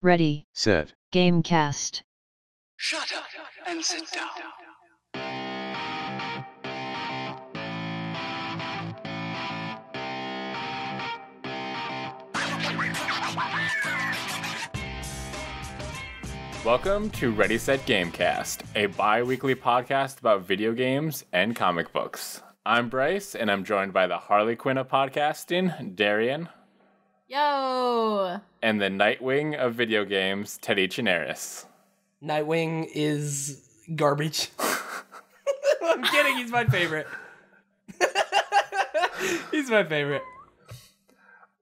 Ready. Set. Gamecast. Shut up and sit down. Welcome to Ready Set Gamecast, a bi weekly podcast about video games and comic books. I'm Bryce, and I'm joined by the Harley Quinn of podcasting, Darrian, Yo! and the Nightwing of video games, Teddy Chinaris. Nightwing is garbage. I'm kidding. He's my favorite. he's my favorite.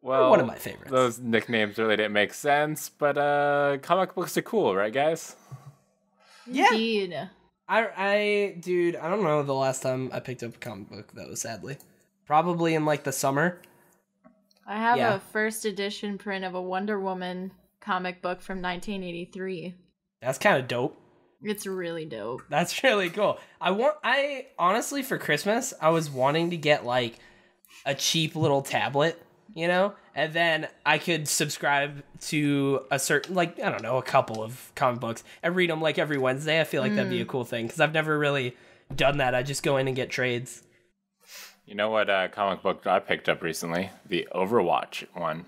Well, one of my favorites. Those nicknames really didn't make sense, but uh, comic books are cool, right, guys? Yeah. Indeed. I, I, dude, I don't know the last time I picked up a comic book though. Sadly, probably in like the summer. I have Yeah. a first edition print of a Wonder Woman comic book from 1983. That's kind of dope. It's really dope. That's really cool. I want. I honestly for Christmas I was wanting to get like a cheap little tablet, you know, and then I could subscribe to a certain like I don't know a couple of comic books and read them like every Wednesday. I feel like that'd be a mm. cool thing because I've never really done that. I just go in and get trades. You know what uh, comic book I picked up recently? The Overwatch one.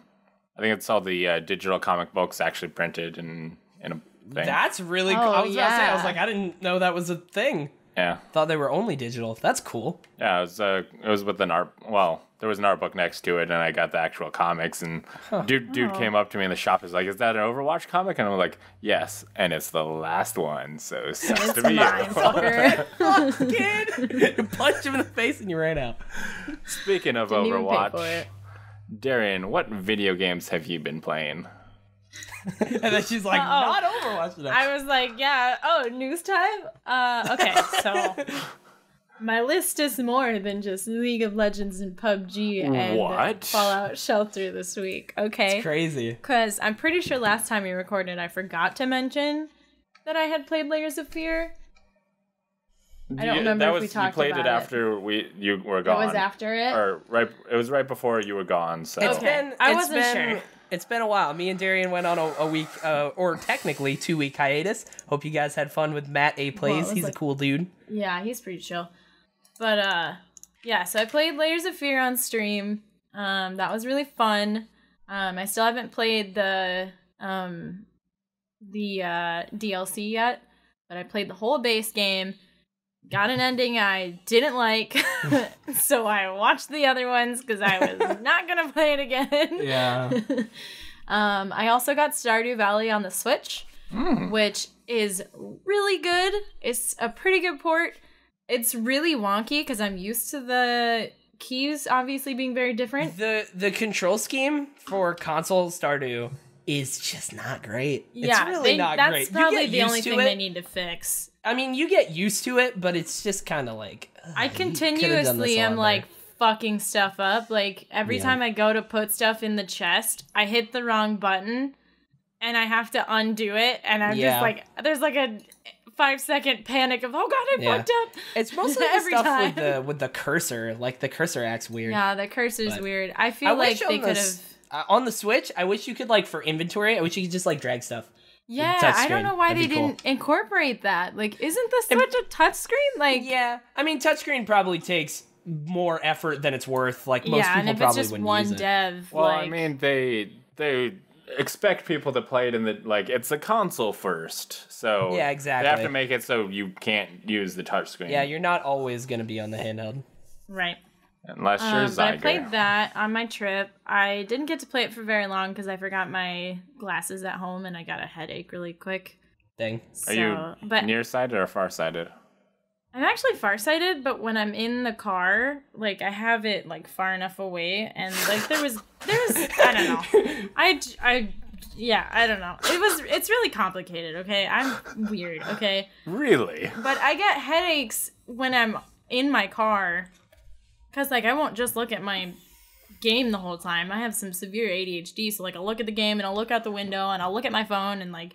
I think it's all the uh, digital comic books actually printed in, in a thing. That's really cool. Oh, I was about say I was like I didn't know that was a thing. yeah. Thought they were only digital. That's cool. Yeah, it was uh, it was with an art. Well, there was an art book next to it, and I got the actual comics. And dude, dude Oh. came up to me in the shop. Is like, "Is that an Overwatch comic?" And I'm like, "Yes." And it's the last one, so sucks to be you. Mine, fucker. Kid, punch him in the face and you ran out. Speaking of Didn't even pay for Overwatch, it. Darrian, what video games have you been playing? And then she's like, not Overwatch today. I was like, yeah, oh, news time? Uh, okay, so my list is more than just League of Legends and PUBG and What? Fallout Shelter this week, okay? It's crazy. Because I'm pretty sure last time we recorded, I forgot to mention that I had played Layers of Fear. I don't You- remember that if was we talked you played about it it. after we you were gone. It gone. was after it. or right. It was right before you were gone. So It's Okay. been. I it's wasn't been, sure. It's been a while. Me and Darrian went on a, a week, uh, or technically two week hiatus. Hope you guys had fun with Matt A plays. was He's like- a cool dude. Yeah, he's pretty chill. But uh yeah, so I played Layers of Fear on stream. Um that was really fun. Um I still haven't played the um the uh DLC yet, but I played the whole base game. Got an ending I didn't like. so I watched the other ones cuz I was not going to play it again. Yeah. Um, I also got Stardew Valley on the Switch, which is really good. It's a pretty good port. It's really wonky because I'm used to the keys obviously being very different. the the control scheme for console Stardew is just not great. yeah, it's really they- not that's great. You probably the only thing it. they need to fix. I mean, you get used to it, but it's just kind of like ugh, I you could've done this continuously am like fucking stuff up. Like every Yeah. time I go to put stuff in the chest, I hit the wrong button and I have to undo it. And I'm Yeah. just like, there's like a five second panic of, oh god, I Yeah. fucked up. it's mostly the every stuff time. with the with the cursor. Like the cursor acts weird. Yeah, the cursor's But- weird. I feel I like they on the could have. uh, on the Switch. I wish you could like for inventory. I wish you could just like drag stuff. Yeah, I don't know why That'd they didn't incorporate that. Like, isn't the Switch a touchscreen? Like, Yeah, I mean, touchscreen probably takes more effort than it's worth. Like most yeah, and people if it's probably just wouldn't one use it. dev, Well, like, I mean, they they expect people to play it in the like it's a console first, so Yeah, exactly. They have to make it so you can't use the touchscreen. Yeah, you're not always gonna be on the handheld. right. unless you're Um, but I played that on my trip. I didn't get to play it for very long because I forgot my glasses at home and I got a headache really quick. Thing. So, Are you but nearsighted or farsighted? I'm actually farsighted, but when I'm in the car, like I have it like far enough away, and like there was there's I don't know, I I yeah I don't know. It was it's really complicated. Okay, I'm weird. Okay, Really? but I get headaches when I'm in my car, cause like I won't just look at my game the whole time. I have some severe ADHD, so like I'll look at the game and I'll look out the window and I'll look at my phone and like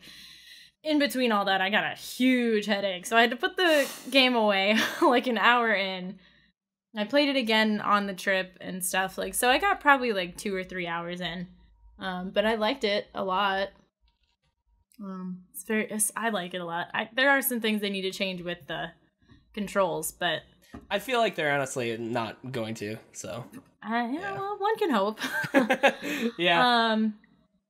in between all that, I got a huge headache. So I had to put the game away like an hour in. I played it again on the trip and stuff. Like, so I got probably like two or three hours in. Um, but I liked it a lot. Um, it's very. It's, I like it a lot. I, there are some things they need to change with the controls, but I feel like they're honestly not going to. So uh, you Yeah. well, one can hope. yeah, Um,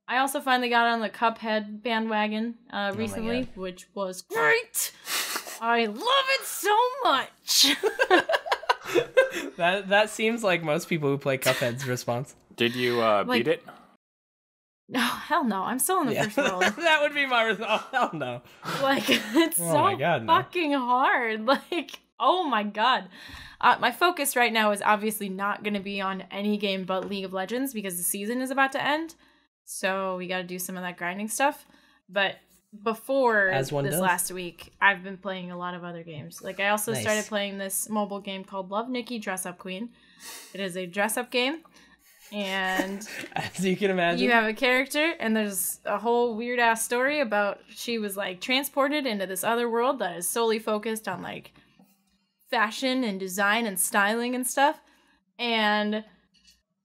I also finally got on the Cuphead bandwagon Oh uh, recently, which was great. I love it so much. that that seems like most people who play Cuphead's response. Did you uh, Like- beat it? no, hell no. I'm still in the Yeah, first world. that would be my response. Oh, hell no. Like it's Oh so my God, no. fucking hard. Like oh my god. Uh, my focus right now is obviously not going to be on any game but League of Legends because the season is about to end. So we got to do some of that grinding stuff. But before As one this does. last week, I've been playing a lot of other games. Like I also Nice. started playing this mobile game called Love Nikki Dress Up Queen. It is a dress up game. And As you can imagine. you have a character, and there's a whole weird ass story about she was like transported into this other world that is solely focused on like fashion and design and styling and stuff. And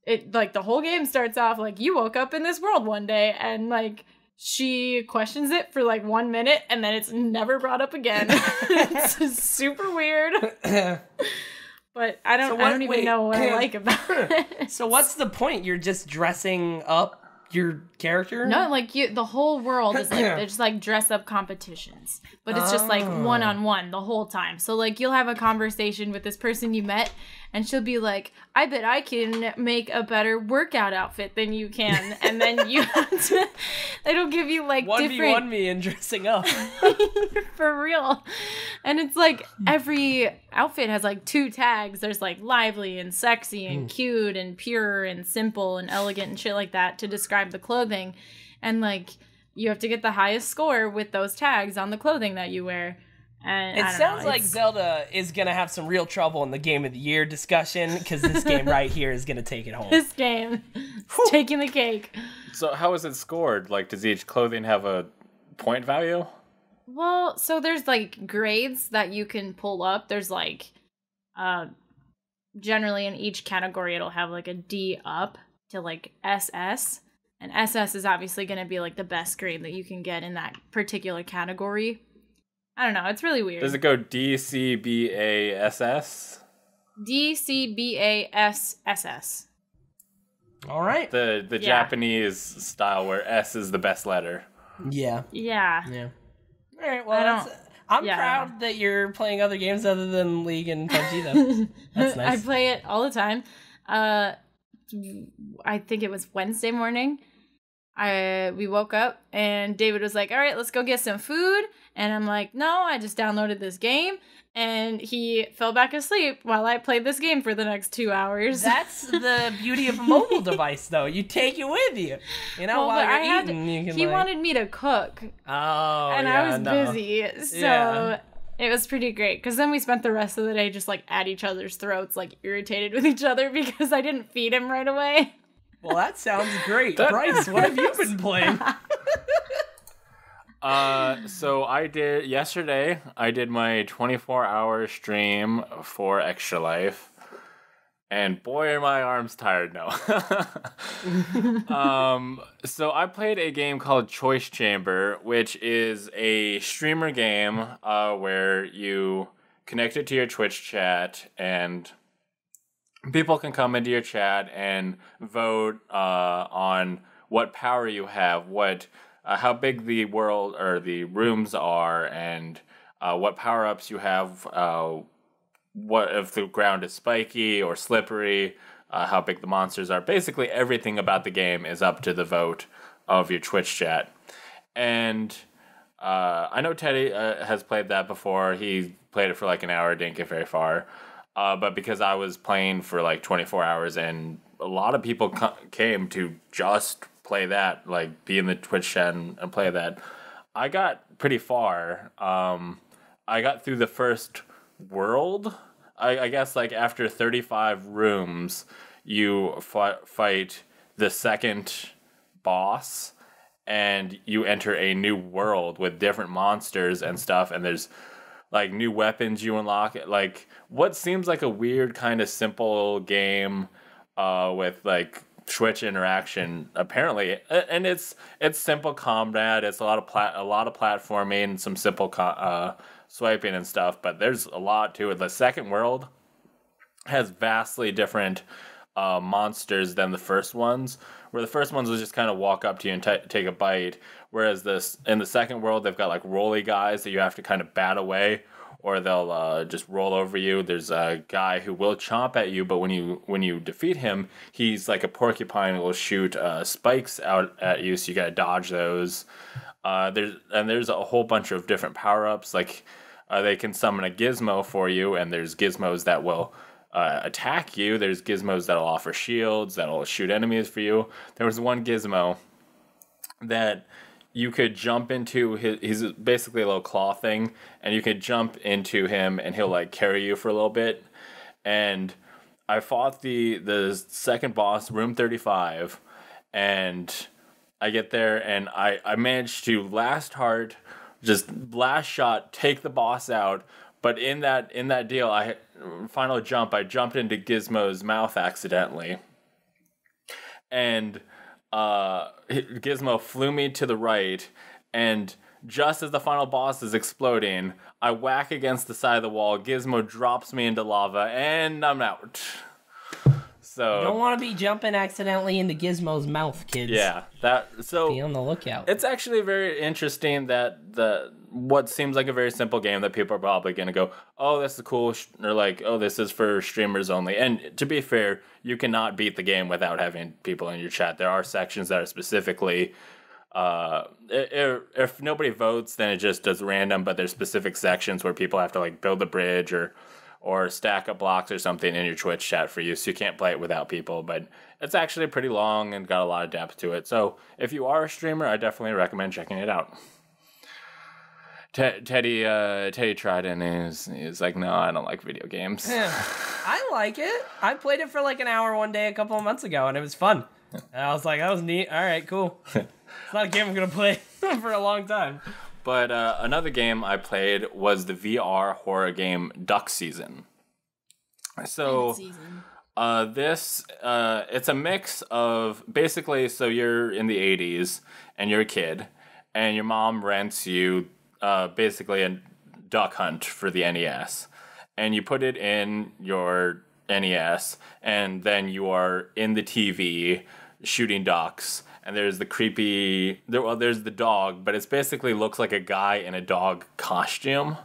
it like the whole game starts off like you woke up in this world one day and like she questions it for like one minute and then it's never brought up again. it's super weird. But I don't So I don't even wait. know what I like about it. so what's the point? You're just dressing up your character? No, like you, the whole world is like they're just like dress up competitions, but it's just like Oh. one on one the whole time. So like you'll have a conversation with this person you met, and she'll be like, "I bet I can make a better workout outfit than you can," and then you have to. It'll give you like One v different one me and dressing up. for real. And it's like every outfit has like two tags. There's like lively and sexy and mm. cute and pure and simple and elegant and shit like that to describe the clothing. And like you have to get the highest score with those tags on the clothing that you wear. And It I don't sounds know, like Zelda is gonna have some real trouble in the game of the year discussion because this game right here is gonna take it home. this game taking the cake. So how is it scored? Like, does each clothing have a point value? Well, so there's like grades that you can pull up. There's like uh generally in each category it'll have like a D up to like SS. And SS is obviously going to be like the best grade that you can get in that particular category. I don't know, it's really weird. Does it go D C B A S S? D C B A S S S. All right. The the Yeah. Japanese style where S is the best letter. Yeah. Yeah. Yeah. All right. Well, I that's, don't- I'm yeah, I proud that you're playing other games other than League and PUBG. Though. That's nice. I play it all the time. Uh, I think it was Wednesday morning. I we woke up and David was like, "All right, let's go get some food." And I'm like, "No, I just downloaded this game." And he fell back asleep while I played this game for the next two hours. That's the beauty of a mobile device, though. You take it with you. You know, Well, while you're I had- eating, you can. he like... wanted me to cook, Oh, and yeah, I was no. busy, so Yeah. it was pretty great. Because then we spent the rest of the day just like at each other's throats, like irritated with each other because I didn't feed him right away. Well, that sounds great, Bryce. What have you been playing? Uh, so I did yesterday. I did my 24 hour stream for Extra Life, and boy, are my arms tired now. um, so I played a game called Choice Chamber, which is a streamer game uh, where you connect it to your Twitch chat and people can come into your chat and vote uh, on what power you have, what uh, how big the world or the rooms are, and uh, what power ups you have. Uh, what if the ground is spiky or slippery? Uh, how big the monsters are. Basically, everything about the game is up to the vote of your Twitch chat. And uh, I know Teddy uh, has played that before. He played it for like an hour, didn't get very far. But because I was playing for like 24 hours and a lot of people co- came to just play that, like be in the Twitch chat and, and play that, I got pretty far. Um, I got through the first world. I, I guess like after 35 rooms, you fi- fight the second boss and you enter a new world with different monsters and stuff and there's like new weapons you unlock like what seems like a weird kind of simple game uh with like Switch interaction apparently, and it's it's simple combat. It's a lot of plat a lot of platforming, some simple uh, swiping and stuff. But there's a lot to it. The second world has vastly different uh, monsters than the first ones. Where the first ones will just kind of walk up to you and ta take a bite, whereas this in the second world they've got like roly guys that you have to kind of bat away, or they'll uh, just roll over you. There's a guy who will chomp at you, but when you when you defeat him, he's like a porcupine will shoot uh, spikes out at you, so you gotta dodge those. Uh, there's and there's a whole bunch of different power ups. Like uh, they can summon a gizmo for you, and there's gizmos that will uh, attack you. There's gizmos that'll offer shields that'll shoot enemies for you. There was one gizmo that you could jump into his he's basically a little claw thing and you could jump into him and he'll like carry you for a little bit. And i fought the the second boss room 35 and i get there and i i managed to last heart just last shot take the boss out. But in that in that deal i final jump i jumped into gizmo's mouth accidentally. And uh, Gizmo flew me to the right, and just as the final boss is exploding, I whack against the side of the wall. Gizmo drops me into lava, and I'm out. So you Don't want to be jumping accidentally into Gizmo's mouth, kids. yeah, that so Be on the lookout. it's actually very interesting that the what seems like a very simple game that people are probably going to go, oh, this is cool, sh-" or like, oh, this is for streamers only. And to be fair, you cannot beat the game without having people in your chat. There are sections that are specifically. Uh, i- i- if nobody votes, then it just does random. But there's specific sections where people have to like build a bridge or or stack up blocks or something in your Twitch chat for you, so you can't play it without people. But it's actually pretty long and got a lot of depth to it. So if you are a streamer, I definitely recommend checking it out. Te- Teddy, uh, Teddy tried it and he's, he's like, no, I don't like video games. Yeah. I like it. I played it for like an hour one day a couple of months ago, and it was fun. And I was like, that was neat. All right, cool. it's not a game I'm gonna play for a long time. But uh, another game I played was the VR horror game Duck Season. So season. uh, this uh, it's a mix of basically so you're in the 80s and you're a kid and your mom rents you uh, basically a duck hunt for the NES and you put it in your NES and then you are in the TV shooting ducks. And there's the creepy there well there's the dog but it's basically looks like a guy in a dog costume.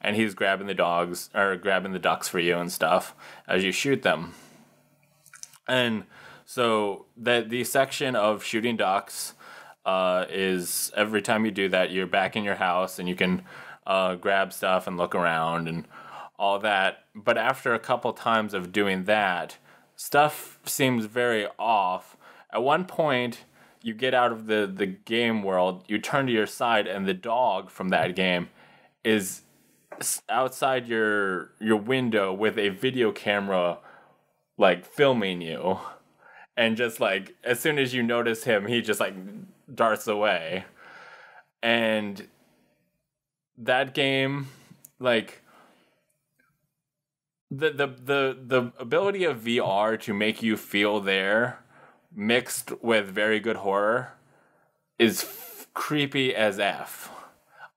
And he's grabbing the dogs or grabbing the ducks for you and stuff as you shoot them. And so that the section of shooting ducks uh, is every time you do that, you're back in your house and you can uh, grab stuff and look around and all that. But after a couple times of doing that, stuff seems very off. At one point, you get out of the, the game world, you turn to your side, and the dog from that game is outside your your window with a video camera like filming you and just like as soon as you notice him he just like darts away and that game like the the the the ability of VR to make you feel there mixed with very good horror is f- creepy as f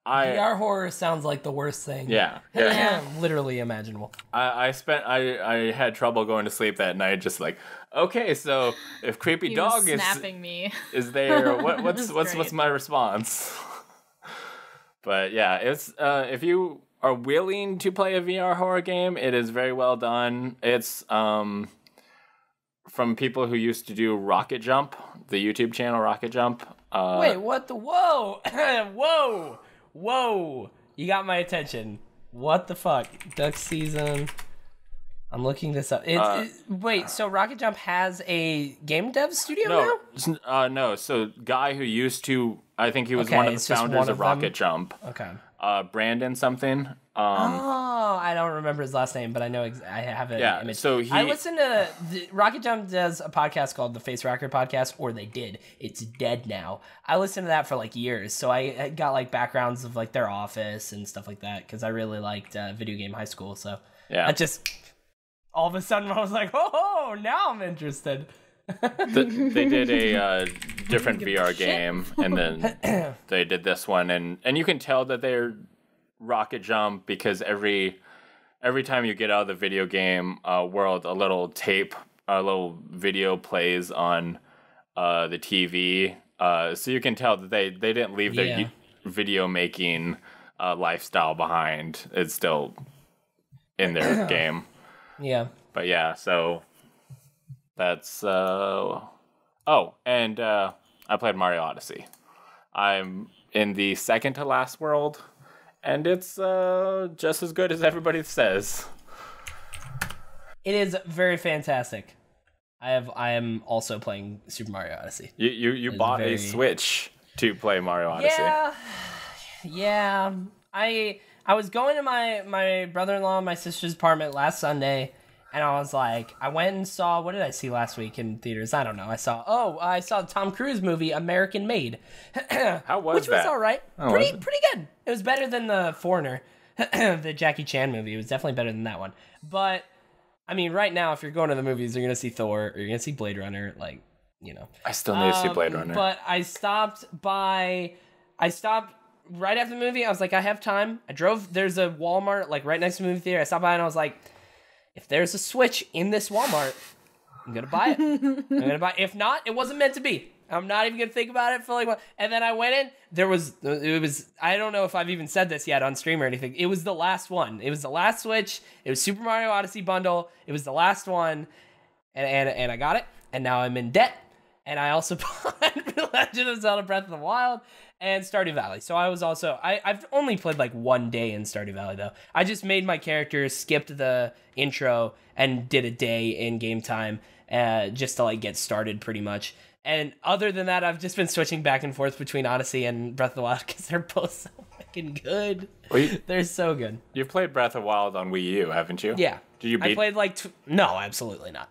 i VR horror sounds like the worst thing. yeah yeah literally imaginable. I, I spent I, I had trouble going to sleep that night just like okay so if creepy He dog was is snapping me. is there what It what's was what's what's my response but yeah it's uh if you are willing to play a VR horror game it is very well done it's um from people who used to do Rocket Jump the YouTube channel Rocket Jump uh Wait, what the? Whoa, whoa, whoa! You got my attention. What the fuck? Duck season. I'm looking this up. Uh, it- wait, so Rocket Jump has a game dev studio no now? uh no so guy who used to I think he was Okay, one of the founders of of? Rocket Jump Okay. uh Brandon something um Oh, I don't remember his last name, but I know ex- I have an Yeah, image. so he- I listened to the, Rocket Jump does a podcast called the Face Rocker Podcast, or they did. It's dead now. I listened to that for like years, so I I got like backgrounds of like their office and stuff like that because I really liked uh, video game high school. So yeah I just all of a sudden I was like, oh, now I'm interested. Th- they did a uh, different VR game, and then they did this one, and and you can tell that they're rocket jump because every every time you get out of the video game uh, world, a little tape, a little video plays on uh, the TV, uh, so you can tell that they they didn't leave their Yeah. y- video making uh, lifestyle behind. It's still in their game. Yeah. But yeah, so that's uh oh, and uh I played Mario Odyssey. I'm in the second to last world, and it's uh just as good as everybody says. It is very fantastic. I have I am also playing Super Mario Odyssey. You you, you bought very- a Switch to play Mario Odyssey. Yeah. Yeah. I I was going to my my brother-in-law and my sister's apartment last Sunday and I was like I went and saw what did I see last week in theaters? I don't know. I saw Oh, I saw the Tom Cruise movie American Made. How was which that? was all right. Oh, was pretty pretty good. It was better than the Foreigner, the Jackie Chan movie. It was definitely better than that one. But I mean, right now, if you're going to the movies, you're gonna see Thor, or you're gonna see Blade Runner, like you know. I still need to see Blade Um, Runner. But I stopped by. I stopped right after the movie. I was like, I have time. I drove. There's a Walmart like right next to the movie theater. I stopped by and I was like, if there's a Switch in this Walmart, I'm gonna buy it. I'm gonna buy. It. If not, it wasn't meant to be. I'm not even gonna think about it for like. And then I went in. There was. It was. I don't know if I've even said this yet on stream or anything. It was the last one. It was the last Switch. It was Super Mario Odyssey bundle. It was the last one, and and and I got it. And now I'm in debt. And I also bought Legend of Zelda: Breath of the Wild and Stardew Valley. So I was also I I've only played like one day in Stardew Valley though. I just made my character, skipped the intro, and did a day in game time, uh, just to like get started pretty much. And other than that, I've just been switching back and forth between Odyssey and Breath of the Wild because they're both so fucking good. Well, you, They're so good. you've played Breath of Wild on Wii U, haven't you? Yeah. Did you I played like tw- no, absolutely not.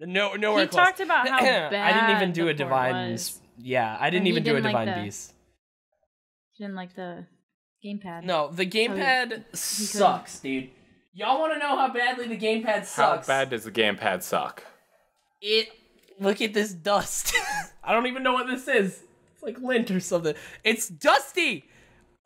No, nowhere He close. talked about how bad I didn't even do a divine. was. Yeah, I didn't he even do a didn't like divine the- beast. She didn't like the gamepad. No, the gamepad sucks, dude. Y'all want to know how badly the gamepad sucks? How bad does the gamepad suck? It. Look at this dust. I don't even know what this is. It's like lint or something. It's dusty.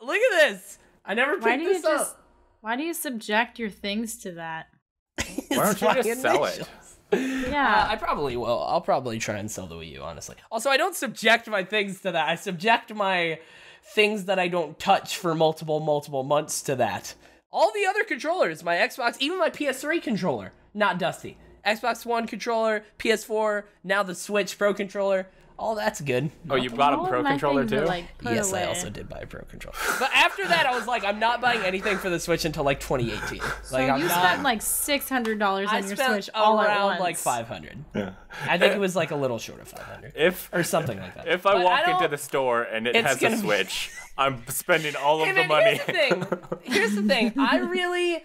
Look at this. I never Why picked do you this just? up. Why do you subject your things to that? Why don't you my just sell it? Yeah. Uh, I probably will. I'll probably try and sell the Wii U, honestly. Also, I don't subject my things to that. I subject my things that I don't touch for multiple, multiple months to that. All the other controllers, my Xbox, even my PS3 controller, not dusty. Xbox One controller, PS4, now the Switch Pro controller, all that's good. Oh, you bought a pro controller things are, too? Like, yes, away. I also did buy a Pro controller. But after that, I was like, I'm not buying anything for the Switch until like 2018. Like, So I'm you not. spent like six hundred dollars I on your spent Switch all at around once. like 500. I think it was like a little short of 500 if or something like that. if I But walk into the store and it has a gonna be- Switch, I'm spending all of Hey, the money. Here's the thing. Here's the thing. I really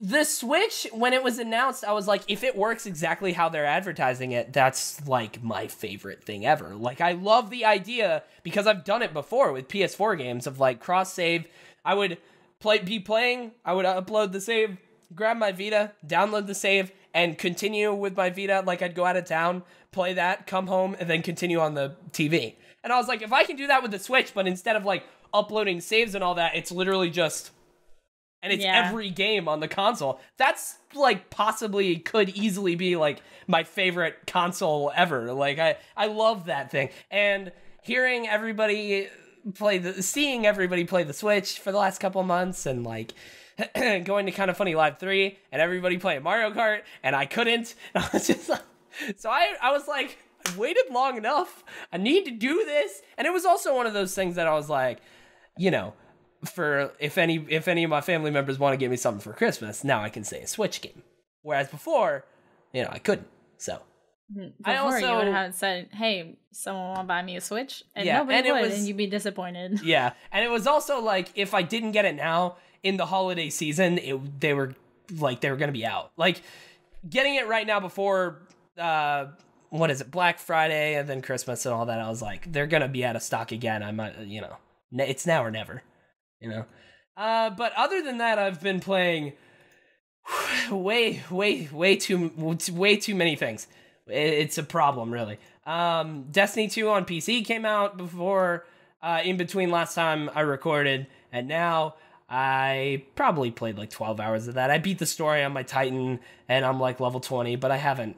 the Switch when it was announced, I was like, if it works exactly how they're advertising it, that's like my favorite thing ever. Like I love the idea because I've done it before with PS4 games of like cross save. I would play be playing, I would upload the save, grab my Vita, download the save, and continue with my Vita. Like I'd go out of town, play that, come home, and then continue on the TV. And I was like, if I can do that with the Switch, but instead of like uploading saves and all that, it's literally just and it's Yeah. every game on the console. That's like possibly could easily be like my favorite console ever. Like I I love that thing. And hearing everybody play the seeing everybody play the Switch for the last couple months and like going to kind of funny live 3 and everybody playing Mario Kart and I couldn't. I was just like, so I I was like I've waited long enough. I need to do this. And it was also one of those things that I was like, you know, for if any if any of my family members want to give me something for Christmas, now I can say a Switch game. Whereas before, you know, I couldn't. So Before I you also- would have said, "Hey, someone want to buy me a Switch?" and Yeah, nobody and it would, was- and you'd be disappointed. yeah, and it was also like if I didn't get it now in the holiday season, it they were like they were gonna be out. Like getting it right now before uh what is it Black Friday and then Christmas and all that. I was like they're gonna be out of stock again. I might you know it's now or never. You know. Uh, but other than that, I've been playing way, way, way too, way too many things. it's a problem really. Um, Destiny 2 on PC came out before, uh, in between last time I recorded, and now I probably played like 12 hours of that. I beat the story on my Titan, and I'm like level 20, but I haven't.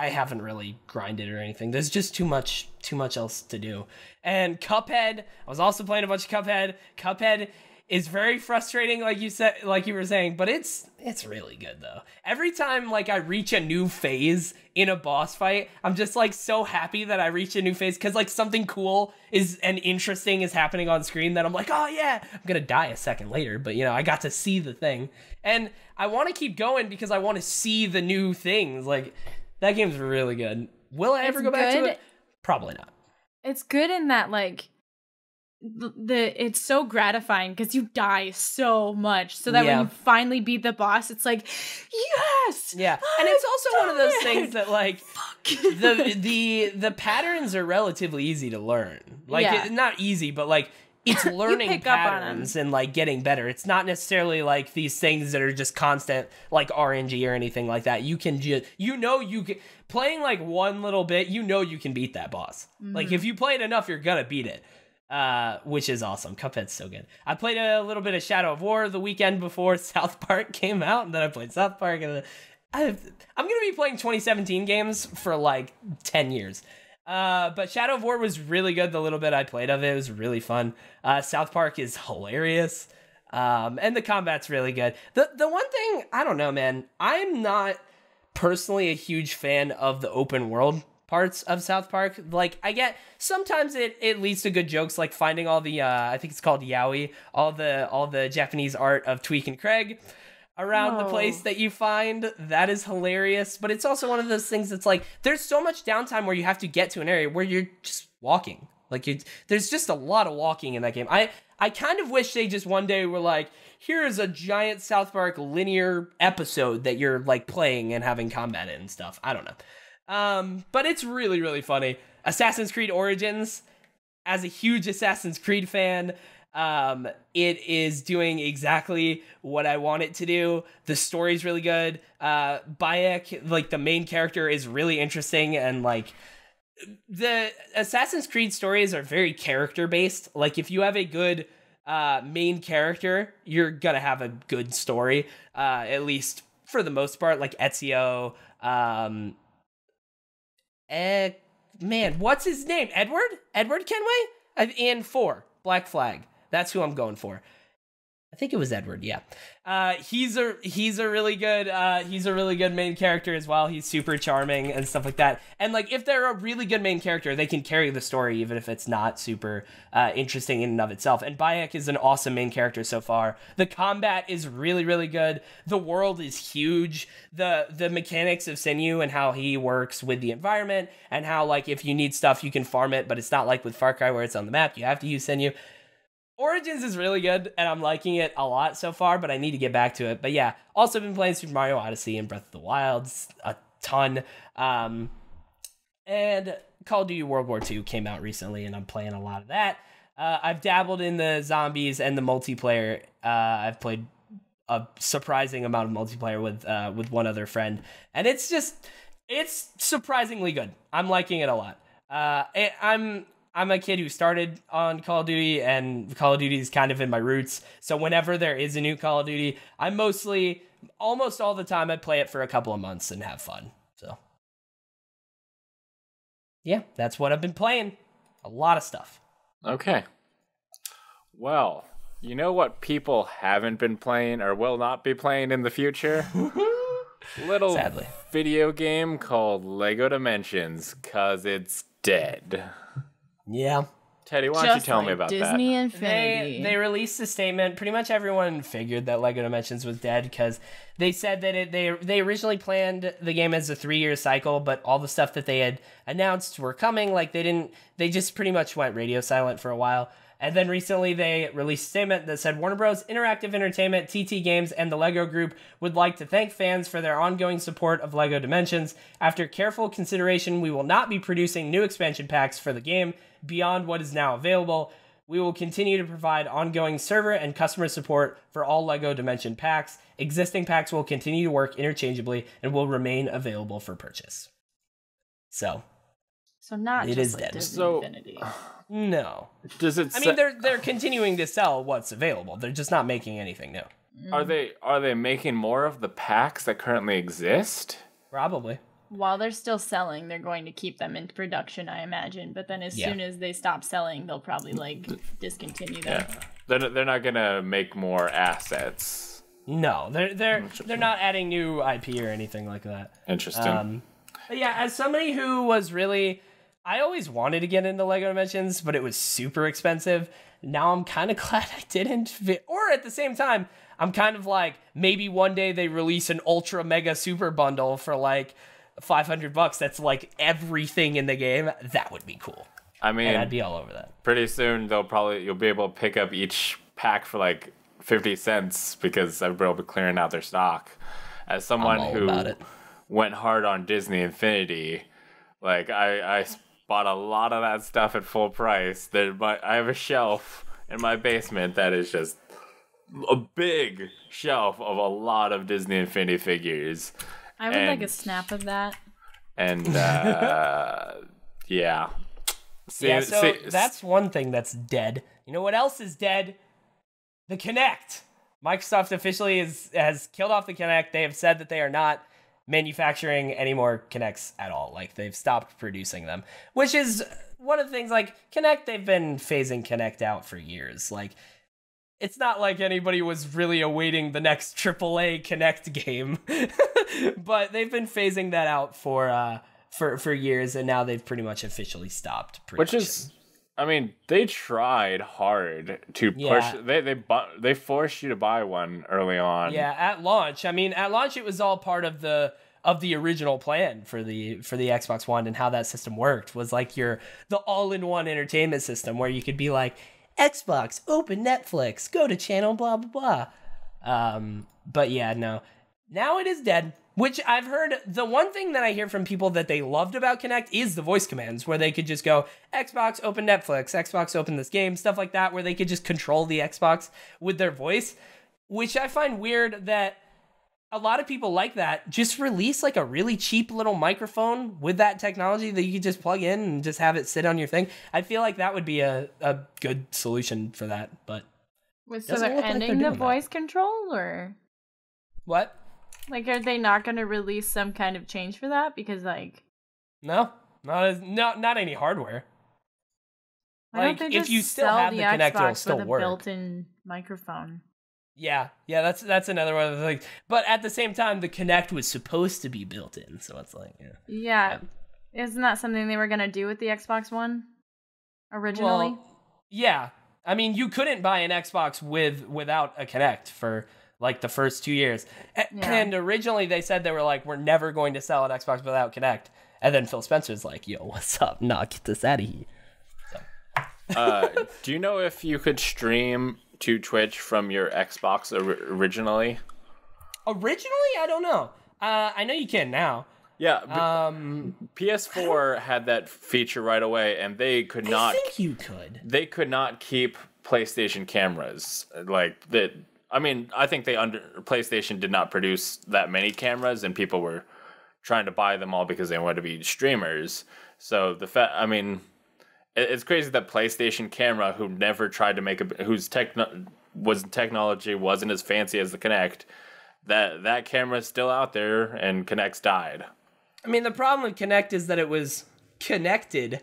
I haven't really grinded or anything. There's just too much, too much else to do. And Cuphead, I was also playing a bunch of Cuphead. Cuphead is very frustrating like you said like you were saying but it's it's really good though every time like i reach a new phase in a boss fight i'm just like so happy that i reach a new phase because like something cool is and interesting is happening on screen that i'm like oh yeah i'm gonna die a second later but you know i got to see the thing and i want to keep going because i want to see the new things like that game's really good. Will i ever It's go back to it? Probably not. It's good in that like the it's so gratifying because you die so much. So that Yeah. when you finally beat the boss it's like yes Yeah, and it's also one of those done things that like the the the patterns are relatively easy to learn. Like Yeah. it, not easy, but like it's learning pick up on 'em. patterns and like getting better. It's not necessarily like these things that are just constant like RNG or anything like that. You can just you know you can playing like one little bit, you know you can beat that boss. Like if you play it enough, you're gonna beat it. Uh, which is awesome. Cuphead's so good. I played a little bit of Shadow of War the weekend before South Park came out, and then I played South Park, and I've, I'm gonna be playing 2017 games for like 10 years. Uh, but Shadow of War was really good. The little bit I played of it was really fun. Uh, South Park is hilarious, um, and the combat's really good. the The one thing I don't know, man, I'm not personally a huge fan of the open world parts of South Park. Like I get sometimes it it leads to good jokes like finding all the uh I think it's called Yaoi, all the all the Japanese art of Tweek and Craig around the place that you find. That is hilarious, but it's also one of those things that's like there's so much downtime where you have to get to an area where you're just walking. Like you there's just a lot of walking in that game. I I kind of wish they just one day were like here's a giant South Park linear episode that you're like playing and having combat in and stuff. I don't know. Um, but it's really, really funny. Assassin's Creed Origins, as a huge Assassin's Creed fan, um, it is doing exactly what I want it to do. The story's really good. Uh, Bayek, like the main character, is really interesting and like the Assassin's Creed stories are very character based. Like if you have a good uh, main character, you're gonna have a good story. Uh, at least for the most part, like Ezio. Um, eh, man, what's his name? Edward? Edward Kenway? In four, Black Flag. That's who I'm going for. I think it was Edward. Yeah, uh, he's a he's a really good uh, he's a really good main character as well. He's super charming and stuff like that. And like if they're a really good main character, they can carry the story even if it's not super uh, interesting in and of itself. And Bayek is an awesome main character so far. The combat is really really good. The world is huge. The the mechanics of Senu and how he works with the environment and how like if you need stuff you can farm it, but it's not like with Far Cry where it's on the map. You have to use Senu. Origins is really good, and I'm liking it a lot so far, but I need to get back to it. But yeah, also been playing Super Mario Odyssey and Breath of the Wilds a ton. Um, and Call of Duty World War II came out recently, and I'm playing a lot of that. Uh, I've dabbled in the zombies and the multiplayer. Uh, I've played a surprising amount of multiplayer with uh, with one other friend, and it's just it's surprisingly good. I'm liking it a lot. Uh, it, I'm I'm a kid who started on Call of Duty, and Call of Duty is kind of in my roots. So whenever there is a new Call of Duty, I mostly, almost all the time, I play it for a couple of months and have fun. So yeah, that's what I've been playing. A lot of stuff. Okay. Well, you know what people haven't been playing or will not be playing in the future? Little Sadly. video game called Lego Dimensions, cause it's dead. Yeah. Teddy, why don't Just you tell like me about that? Disney that? Infinity. They they released a statement. Pretty much everyone figured that Lego Dimensions was dead because they said that it, they they originally planned the game as a three year cycle, but all the stuff that they had announced were coming. Like they didn't. They just pretty much went radio silent for a while. And then recently they released a statement that said Warner Bros. Interactive Entertainment, TT Games, and the LEGO Group would like to thank fans for their ongoing support of LEGO Dimensions. After careful consideration, we will not be producing new expansion packs for the game beyond what is now available. We will continue to provide ongoing server and customer support for all LEGO Dimension packs. Existing packs will continue to work interchangeably and will remain available for purchase. So So not It just is like dead. Disney So- Infinity. no, Does it? I mean they're they're continuing to sell what's available. They're just not making anything new. Mm. are they are they making more of the packs that currently exist? Probably. While they're still selling, they're going to keep them in production, I imagine. But then as Yeah. soon as they stop selling, they'll probably like discontinue them. Yeah, they're they're not gonna make more assets. No, they're they're they're not adding new IP or anything like that. Interesting. Um, but yeah, as somebody who was really, I always wanted to get into Lego Dimensions, but it was super expensive. Now I'm kind of glad I didn't. Fi- Or at the same time, I'm kind of like maybe one day they release an ultra mega super bundle for like 500 bucks. That's like everything in the game. That would be cool, I mean, and I'd be all over that. pretty soon they'll probably you'll be able to pick up each pack for like 50 cents because everybody will be clearing out their stock as someone who went hard on disney infinity like i i bought a lot of that stuff at full price there my i have a shelf in my basement that is just a big shelf of a lot of disney infinity figures I would like a snap of that. and uh yeah See- yeah, so see- that's one thing that's dead. You know what else is dead? The Kinect. Microsoft officially is, has killed off the Kinect. They have said that they are not manufacturing any more Kinects at all. Like they've stopped producing them, which is one of the things. Like Kinect, they've been phasing Kinect out for years. Like it's not like anybody was really awaiting the next AAA Kinect game, but they've been phasing that out for uh, for for years, and now they've pretty much officially stopped. which is i mean they tried hard to push Yeah. they they bu- they forced you to buy one early on yeah, at launch. I mean, at launch, it was all part of the of the original plan for the for the Xbox One and how that system worked was like your the all in one entertainment system where you could be like Xbox, open Netflix, go to channel, blah blah blah. Um, but yeah, no, now it is dead. Which I've heard the one thing that I hear from people that they loved about Kinect is the voice commands, where they could just go Xbox, open Netflix, Xbox, open this game, stuff like that, where they could just control the Xbox with their voice. Which I find weird that a lot of people like that. Just release like a really cheap little microphone with that technology that you could just plug in and just have it sit on your thing. I feel like that would be a, a good solution for that. But Wait, so they're look like ending they're the doing that. voice control, or what? like are they not going to release some kind of change for that? Because like, No, not as, not not any hardware. why don't Like, they if just you still sell have the Kinect, it'll Xbox still with work. a built-in microphone? Yeah, yeah, that's that's another one of the things. But at the same time, the Kinect was supposed to be built in, so it's like, yeah. Yeah, isn't that something they were going to do with the Xbox One originally? Well, yeah. I mean, you couldn't buy an Xbox with without a Kinect for like the first two years. A- Yeah. And originally they said they were like, we're never going to sell an Xbox without Kinect. And then Phil Spencer's like, yo, what's up? Nah, get this out of here. uh, do you know if you could stream to Twitch from your Xbox or- originally? Originally, I don't know. Uh, I know you can now. Yeah, Um, PS4 had that feature right away, and they could I not think you could. they could not keep PlayStation cameras like that. I mean, I think they under PlayStation did not produce that many cameras, and people were trying to buy them all because they wanted to be streamers. So the fact, I mean, it's crazy that PlayStation camera, who never tried to make a, whose techno was technology wasn't as fancy as the Kinect, that that camera is still out there, and Kinect's died. I mean, the problem with Kinect is that it was connected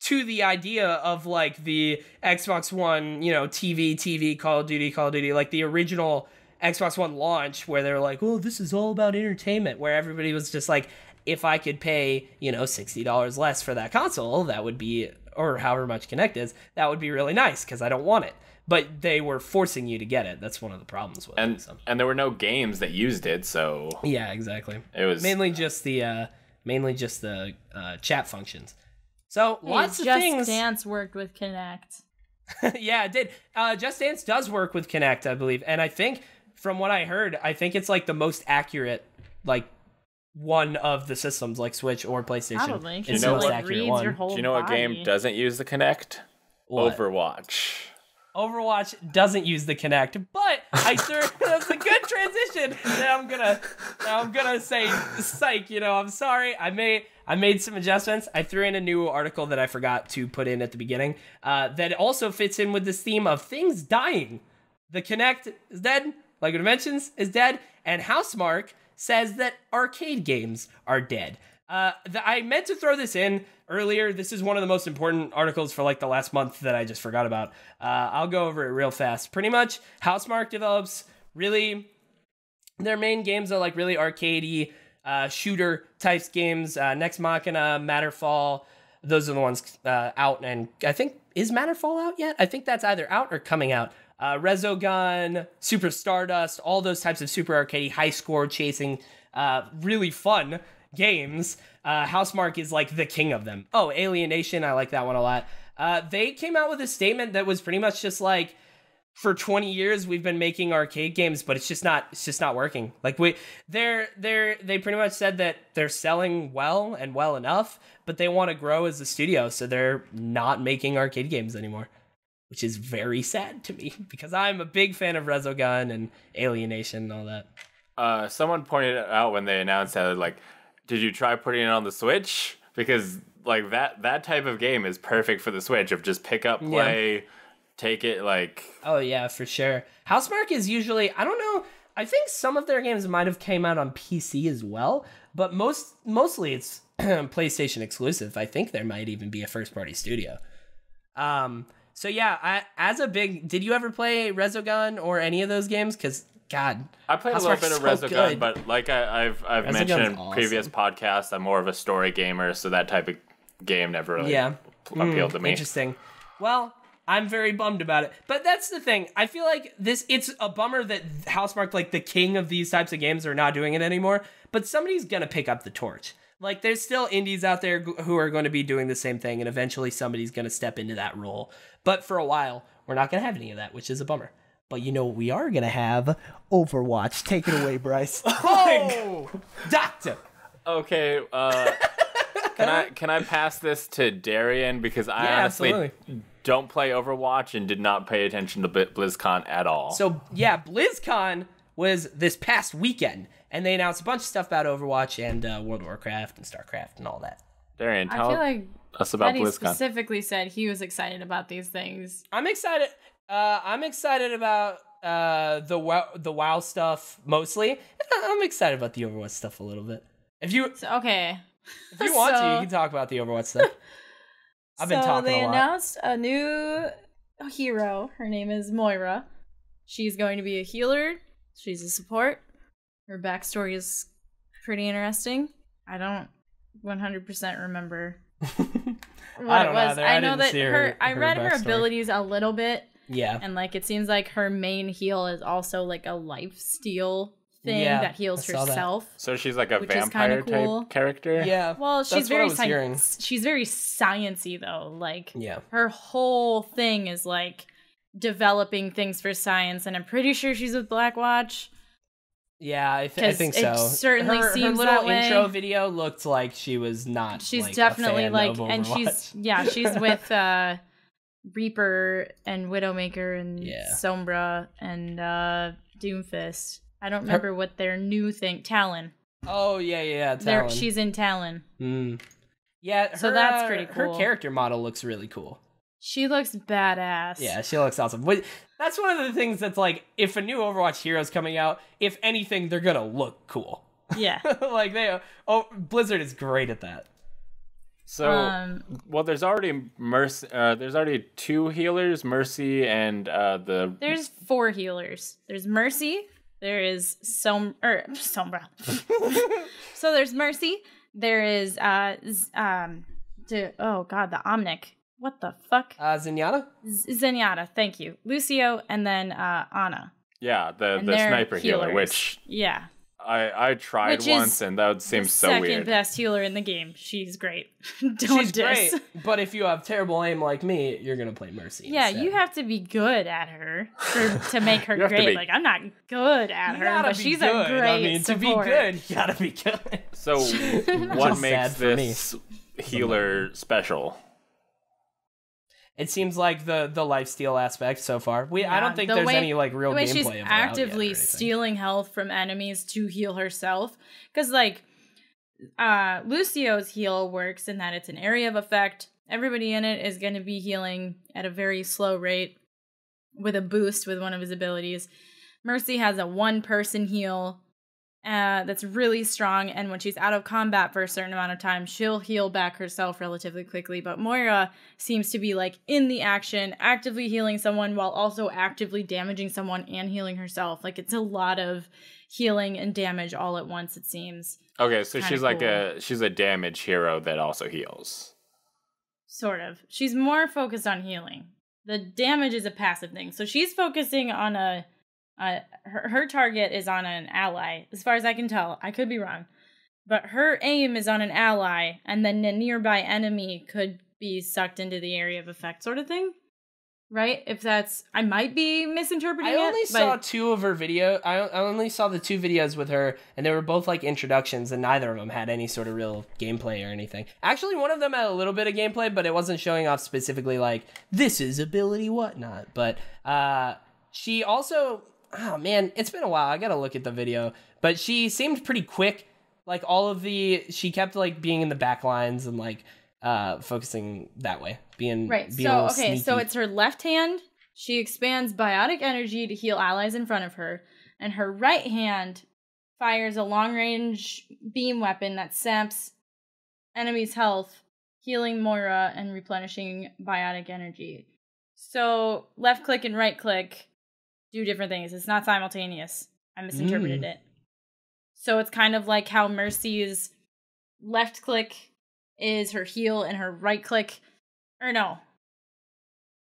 to the idea of like the Xbox One, you know, TV, TV, Call of Duty, Call of Duty, like the original Xbox One launch where they're like, oh, this is all about entertainment, where everybody was just like, if I could pay, you know, $60 less for that console, that would be, or however much Kinect is, that would be really nice because I don't want it. But they were forcing you to get it. That's one of the problems with And it. So. and there were no games that used it, so Yeah, exactly it was mainly just the uh mainly just the uh chat functions so Hey, lots of Just things Dance worked with Kinect. yeah it did uh just dance does work with Kinect, i believe and i think from what i heard i think it's like the most accurate like one of the systems like switch or playstation Probably. it's You know most what- like reads one your whole Do you know what game doesn't use the Kinect? What? Overwatch. Overwatch doesn't use the Kinect, but I sure that's a good transition. Now I'm gonna now I'm gonna say psych, you know, I'm sorry. I may I made some adjustments. I threw in a new article that I forgot to put in at the beginning. Uh, that also fits in with this theme of things dying. The Kinect is dead. Like it mentions is dead, and Housemarque says that arcade games are dead. Uh, the, I meant to throw this in earlier. This is one of the most important articles for like the last month that I just forgot about. Uh, I'll go over it real fast. Pretty much, Housemarque develops really their main games are like really arcadey uh, shooter types games. Uh, Nex Machina, Matterfall, those are the ones uh, out. And I think is Matterfall out yet? I think that's either out or coming out. Uh, Resogun, Super Stardust, all those types of super arcadey, high score chasing, uh, really fun games. Uh, Housemarque is like the king of them. Oh, Alienation, I like that one a lot. Uh, they came out with a statement that was pretty much just like, for 20 years we've been making arcade games but it's just not it's just not working like we they're they're they pretty much said that they're selling well and well enough but they want to grow as a studio so they're not making arcade games anymore which is very sad to me because i'm a big fan of resogun and alienation and all that Uh, someone pointed out when they announced that, like, did you try putting it on the Switch? Because like that that type of game is perfect for the Switch of just pick up, play, take it. Like, oh yeah for sure housemarque is usually i don't know i think some of their games might have came out on pc as well but most mostly it's playstation exclusive i think there might even be a first party studio um so yeah I, as a big did you ever play resogun or any of those games because god I played a little Housemarque's bit of so Resogun, good. but like I, I've I've Resogun's mentioned in awesome. previous podcasts, I'm more of a story gamer, so that type of game never really Yeah. appealed to hmm, me. Interesting. Well, I'm very bummed about it. But that's the thing. I feel like this it's a bummer that Housemark, like the king of these types of games, are not doing it anymore. But somebody's gonna pick up the torch. Like there's still indies out there who are going to be doing the same thing, and eventually somebody's gonna step into that role. But for a while, we're not gonna have any of that, which is a bummer. But you know what we are gonna have? Overwatch. Take it away, Bryce. oh, doctor. Okay, uh, can I can I pass this to Darrian because I Yeah, honestly absolutely. don't play Overwatch and did not pay attention to BlizzCon at all. So yeah, BlizzCon was this past weekend, and they announced a bunch of stuff about Overwatch and uh, World of Warcraft and StarCraft and all that. Darrian, I tell feel like us about Eddie BlizzCon. specifically said he was excited about these things. I'm excited. Uh, I'm excited about uh, the WoW, the WoW stuff mostly. I'm excited about the Overwatch stuff a little bit. If you So, okay. if you want to, So- you can talk about the Overwatch stuff. I've been so talking they a lot. announced a new hero. Her name is Moira. She's going to be a healer. She's a support. Her backstory is pretty interesting. I don't 100% remember what I it don't was. either. I, I know didn't that see her, her- I her read her backstory. abilities a little bit yeah, and like it seems like her main heal is also like a life steal thing Yeah, that heals I saw that. herself. so she's like a Which is vampire cool. type character. yeah. Well, That's she's what I very was hearing. sci- she's very sciency though. Like Yeah. her whole thing is like developing things for science, and I'm pretty sure she's with Blackwatch. Yeah, I, th- I think it so. certainly her, her little intro video looked like she was not. She's like, a definitely like, of and she's yeah, she's with uh Reaper and Widowmaker and Yeah. Sombra and uh Doomfist. I don't remember what their new thing Talon. Oh yeah, yeah, Talon. she's in Talon. Mm. Yeah, So that's pretty Her character model looks really cool. She looks badass. Yeah, she looks awesome. That's one of the things that's like, if a new Overwatch hero's coming out, if anything, they're gonna look cool. Yeah. like they, oh, Blizzard is great at that. So, Um, well, there's already Mercy. Uh, there's already two healers, Mercy and uh, the. There's four healers. There's Mercy. There is Som or Sombra. so there's Mercy. There is uh Z- um the, oh god the Omnic. What the fuck? Uh, Zenyatta. Z- Zenyatta. Thank you. Lucio and then uh Ana. Yeah, the And the they're sniper healer, which yeah, I I tried Which once and that would seem the so second weird. best healer in the game. She's great. Don't She's diss. great, but if you have terrible aim like me, you're gonna play Mercy. Yeah, instead. you have to be good at her for, to make her You have to great. be- Like I'm not good at You her, but she's good. a great I mean, support. to be good, you gotta be good. So, what makes sad me. this healer special? It seems like the the lifesteal aspect so far. We I don't think the there's way- any like real the way gameplay she's of yet or actively stealing health from enemies to heal herself because like uh, Lucio's heal works in that it's an area of effect. Everybody in it is going to be healing at a very slow rate with a boost with one of his abilities. Mercy has a one person heal uh, that's really strong, and when she's out of combat for a certain amount of time, she'll heal back herself relatively quickly. But Moira seems to be like in the action, actively healing someone while also actively damaging someone and healing herself. Like it's a lot of healing and damage all at once, it seems. Okay, so Kinda she's like a she's a damage hero that also heals. Sort of. She's more focused on healing. The damage is a passive thing. So she's focusing on a, a her, her target is on an ally, as far as I can tell. I could be wrong. But her aim is on an ally, and then a nearby enemy could be sucked into the area of effect, sort of thing. Right? If that's. I might be misinterpreting I only it. saw two of her video. I, I only saw the two videos with her, and they were both like introductions, and neither of them had any sort of real gameplay or anything. Actually, one of them had a little bit of gameplay, but it wasn't showing off specifically like this is ability whatnot. But uh, she also, oh man, it's been a while. I gotta look at the video, but she seemed pretty quick. Like all of the, she kept like being in the back lines and like uh focusing that way, being Right. Being So okay, so it's her left hand. She expands biotic energy to heal allies in front of her, and her right hand fires a long range beam weapon that saps enemies' health, healing Moira and replenishing biotic energy. So left click and right click do different things. It's not simultaneous. I misinterpreted Mm. it. So it's kind of like how Mercy's left click is her heal and her right click or no.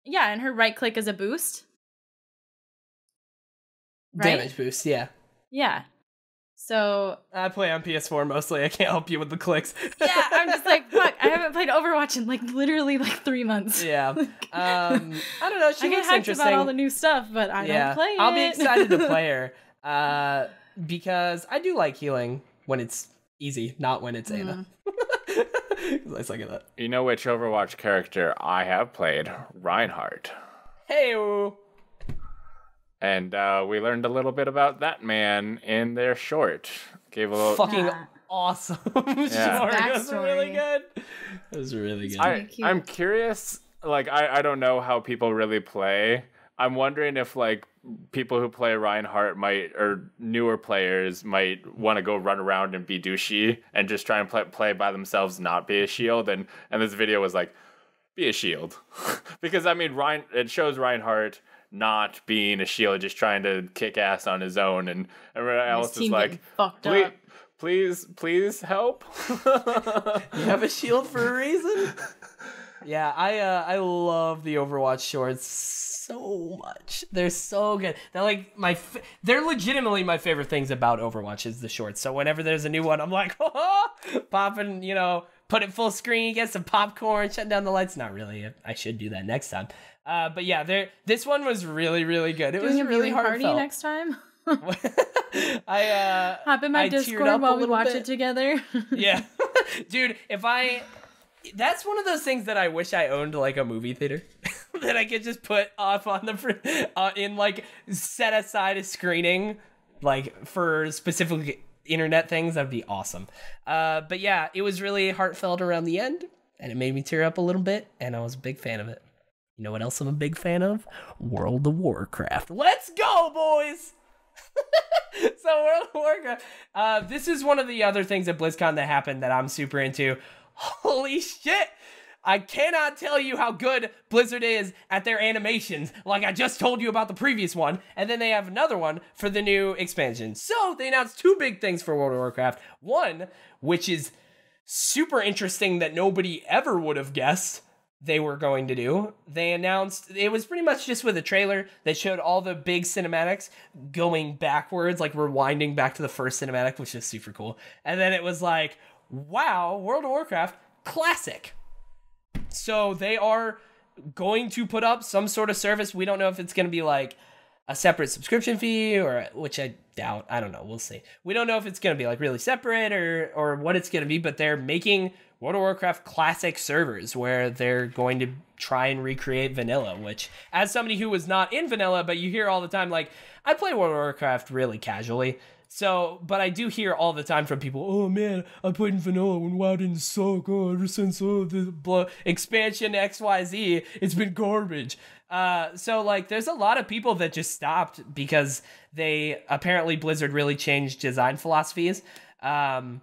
Yeah, and her right click is a boost. Right? damage boost. Yeah. Yeah. So I play on PS4 mostly. I can't help you with the clicks. yeah, I'm just like, fuck, I haven't played Overwatch in like literally like three months. yeah. Um, I don't know. She I get looks hyped interesting. about all the new stuff, but I yeah, don't play it. I'll be excited to play her uh, because I do like healing when it's easy, not when it's Ana. Mm-hmm. 'Cause I suck at that. You know which Overwatch character I have played? Reinhardt. Hey, And uh, we learned a little bit about that man in their short. Gave a little. fucking Yeah. awesome. Yeah. Short. It was really good. It was really good. I, I'm curious. Like, I, I don't know how people really play. I'm wondering if like people who play Reinhardt might or newer players might want to go run around and be douchey and just try and play play by themselves, not be a shield. And and this video was like, be a shield, because I mean, Ryan it shows Reinhardt not being a shield, just trying to kick ass on his own, and everyone else is like, fucked please, up. please, please help. You have a shield for a reason. yeah, I uh, I love the Overwatch shorts so much. They're so good. They're like my f- they're legitimately my favorite things about Overwatch is the shorts. So whenever there's a new one, I'm like, popping, you know, put it full screen, get some popcorn, shut down the lights. Not really. I should do that next time. Uh, but yeah, there. This one was really, really good. It Doing was a really viewing party next time. I uh, Hop in my I Discord while we watch bit. it together. yeah dude if i that's one of those things that i wish i owned like a movie theater that i could just put off on the uh, in like set aside a screening like for specific internet things that'd be awesome uh but yeah it was really heartfelt around the end and it made me tear up a little bit and i was a big fan of it you know what else i'm a big fan of world of warcraft let's go boys so World of Warcraft. Uh, this is one of the other things at BlizzCon that happened that I'm super into. Holy shit! I cannot tell you how good Blizzard is at their animations, like I just told you about the previous one, and then they have another one for the new expansion. So they announced two big things for World of Warcraft. One, which is super interesting that nobody ever would have guessed they were going to do. They announced it was pretty much just with a trailer that showed all the big cinematics going backwards, like rewinding back to the first cinematic, which is super cool. And then it was like, wow, World of Warcraft classic. So they are going to put up some sort of service. We don't know if it's going to be like a separate subscription fee or which I doubt. I don't know. We'll see. We don't know if it's going to be like really separate or or what it's going to be, but they're making World of Warcraft classic servers where they're going to try and recreate vanilla, which as somebody who was not in vanilla, but you hear all the time like I play World of Warcraft really casually. So, but I do hear all the time from people, oh man, I played in vanilla when WoW didn't suck. Oh, ever since oh, the blo- expansion XYZ, it's been garbage. Uh, so like, there's a lot of people that just stopped because they apparently Blizzard really changed design philosophies. Um,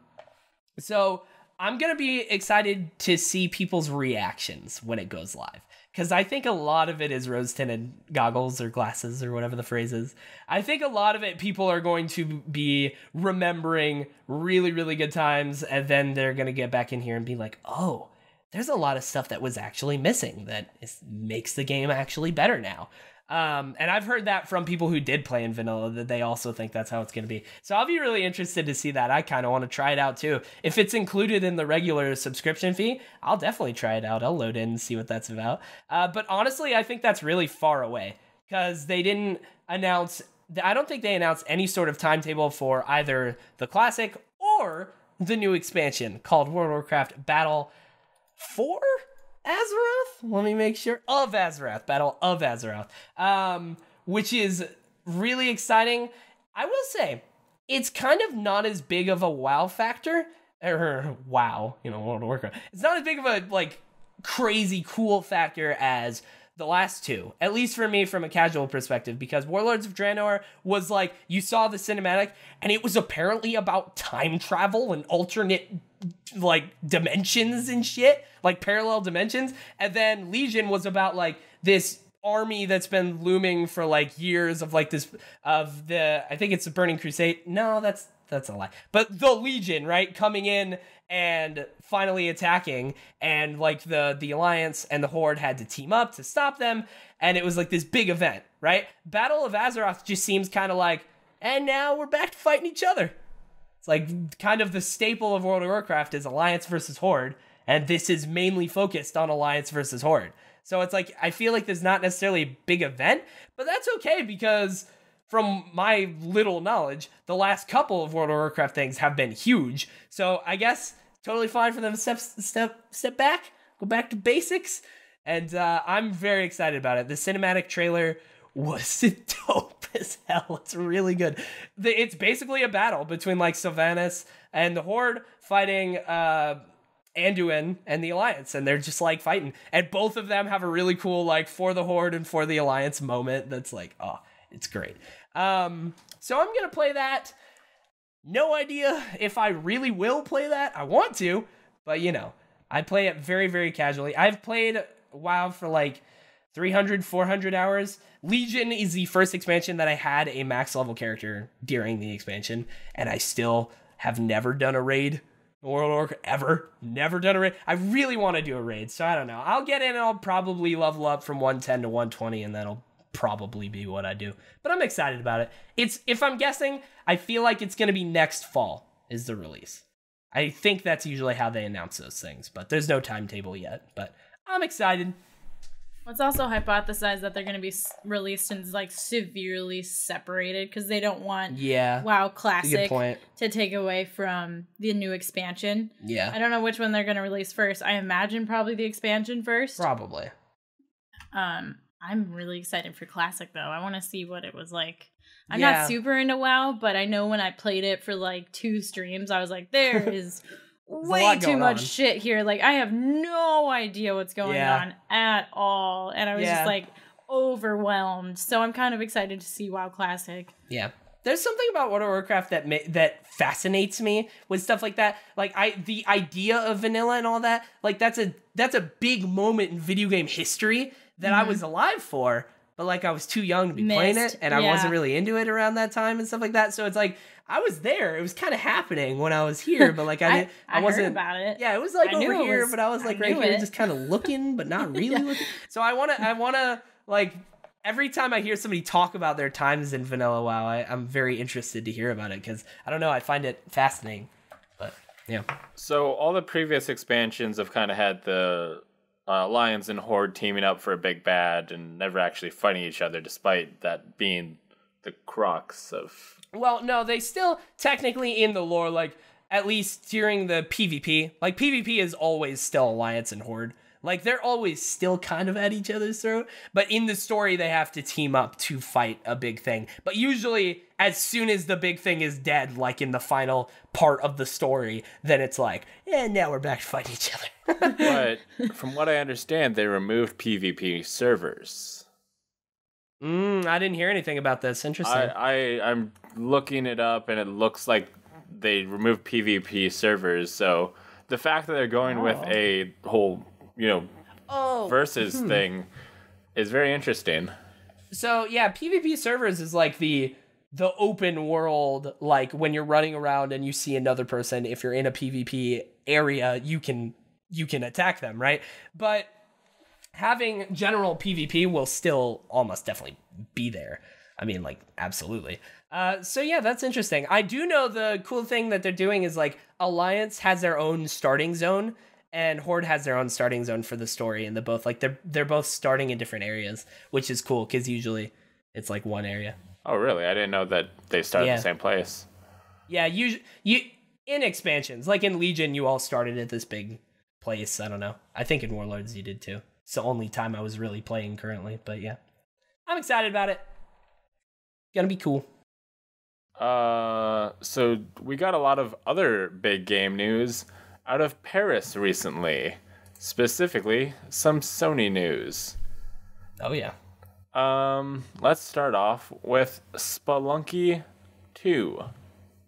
so I'm gonna be excited to see people's reactions when it goes live because I think a lot of it is rose tinted goggles or glasses or whatever the phrase is. I think a lot of it people are going to be remembering really, really good times, and then they're going to get back in here and be like, oh, there's a lot of stuff that was actually missing that is, makes the game actually better now. Um, and I've heard that from people who did play in vanilla that they also think that's how it's going to be. So I'll be really interested to see that. I kind of want to try it out too. If it's included in the regular subscription fee, I'll definitely try it out. I'll load in and see what that's about. Uh, but honestly, I think that's really far away because they didn't announce. I don't think they announced any sort of timetable for either the classic or the new expansion called World of Warcraft Battle for Azeroth. Let me make sure of Azeroth, Battle of Azeroth, um, which is really exciting. I will say it's kind of not as big of a wow factor. Or wow, you know, World of Warcraft. It's not as big of a like crazy cool factor as the last two, at least for me from a casual perspective, because Warlords of Draenor was like you saw the cinematic, and it was apparently about time travel and alternate like dimensions and shit, like parallel dimensions, and then Legion was about like this army that's been looming for like years of like this of the I think it's the Burning Crusade. No, that's that's a lie. But the Legion, right, coming in and finally attacking, and like the the Alliance and the Horde had to team up to stop them, and it was like this big event, right? Battle of Azeroth just seems kind of like, and now we're back to fighting each other. Like kind of the staple of World of Warcraft is Alliance versus Horde, and this is mainly focused on Alliance versus Horde. So it's like I feel like there's not necessarily a big event, but that's okay because from my little knowledge, the last couple of World of Warcraft things have been huge. So I guess totally fine for them to step step step back, go back to basics, and uh, I'm very excited about it. The cinematic trailer was it dope as hell. It's really good. It's basically a battle between like Sylvanas and the Horde fighting. Uh, Anduin and the Alliance, and they're just like fighting. And both of them have a really cool, like, for the Horde and for the Alliance moment that's like, oh, it's great. Um, so I'm gonna play that. No idea if I really will play that. I want to, but you know, I play it very, very casually. I've played WoW for like 300, 400 hours. Legion is the first expansion that I had a max level character during the expansion, and I still have never done a raid. World Orc ever never done a raid. I really want to do a raid, so I don't know. I'll get in and I'll probably level up from 110 to 120, and that'll probably be what I do. But I'm excited about it. It's if I'm guessing, I feel like it's going to be next fall is the release. I think that's usually how they announce those things, but there's no timetable yet. But I'm excited. It's also hypothesized that they're going to be released and like severely separated because they don't want Yeah. WoW That's a good Classic to take away from the new expansion. Yeah. I don't know which one they're going to release first. I imagine probably the expansion first. Probably. Um, I'm really excited for Classic though. I want to see what it was like. I'm Yeah. not super into WoW, but I know when I played it for like two streams, I was like, there is way too much on. shit here. Like, I have no idea what's going Yeah. on at all. And I was Yeah. just like overwhelmed. So I'm kind of excited to see WoW Classic. Yeah. There's something about World of Warcraft that that fascinates me with stuff like that. Like I the idea of vanilla and all that, like that's a that's a big moment in video game history that I mm-hmm. was alive for, but like I was too young to be playing it and I yeah. wasn't really into it around that time and stuff like that. So it's like I was there. It was kind of happening when I was here, but like I I, didn't I, I, wasn't heard about it. Yeah, it was like I over it here, was- but I was I like right here, it. just kind of looking, but not really looking. So I want to, I want to like every time I hear somebody talk about their times in Vanilla WoW, I, I'm very interested to hear about it because I don't know, I find it fascinating. But yeah, So all the previous expansions have kind of had the uh, Lions and Horde teaming up for a big bad and never actually fighting each other, despite that being the crux of. well, no, they still technically in the lore, like at least during the PvP, like PvP is always still Alliance and Horde. Like they're always still kind of at each other's throat, but in the story they have to team up to fight a big thing. But usually as soon as the big thing is dead, like in the final part of the story, then it's like, yeah, now we're back to fighting each other. But from what I understand, they removed PvP servers. mm, I didn't hear anything about this. Interesting. I, I I'm looking it up, and it looks like they removed PvP servers. So the fact that they're going with Oh. a whole, you know, oh, versus thing is very interesting. So yeah, PvP servers is like the the open world like when you're running around and you see another person if you're in a PvP area, you can you can attack them, right? But having general PvP will still almost definitely be there. I mean, like, absolutely. Uh, so yeah, that's interesting. I do know the cool thing that they're doing is like Alliance has their own starting zone, and Horde has their own starting zone for the story, and they're both like they're they're both starting in different areas, which is cool because usually it's like one area. Oh, really? I didn't know that they started Yeah. the same place. Yeah, you you in expansions like in Legion, you all started at this big place. I don't know. I think in Warlords you did too. It's the only time I was really playing currently, but yeah, I'm excited about it. Gonna be cool. Uh, so we got a lot of other big game news out of Paris recently. Specifically, some Sony news. Oh yeah. Um, let's start off with Spelunky 2.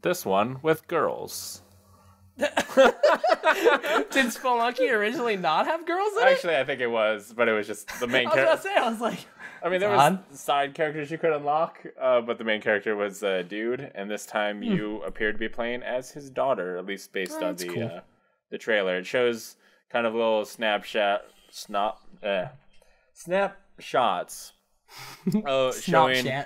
This one with girls. Did Spelunky originally not have girls in it? Actually, I think it was, but it was just the main I was character. to say, I was like, I mean, there Odd. was side characters you could unlock, uh, but the main character was a dude, and this Hmm. time you appear to be playing as his daughter, at least based on the cool. uh, the trailer. It shows kind of little snapshot, snap, uh, snapshots, uh, showing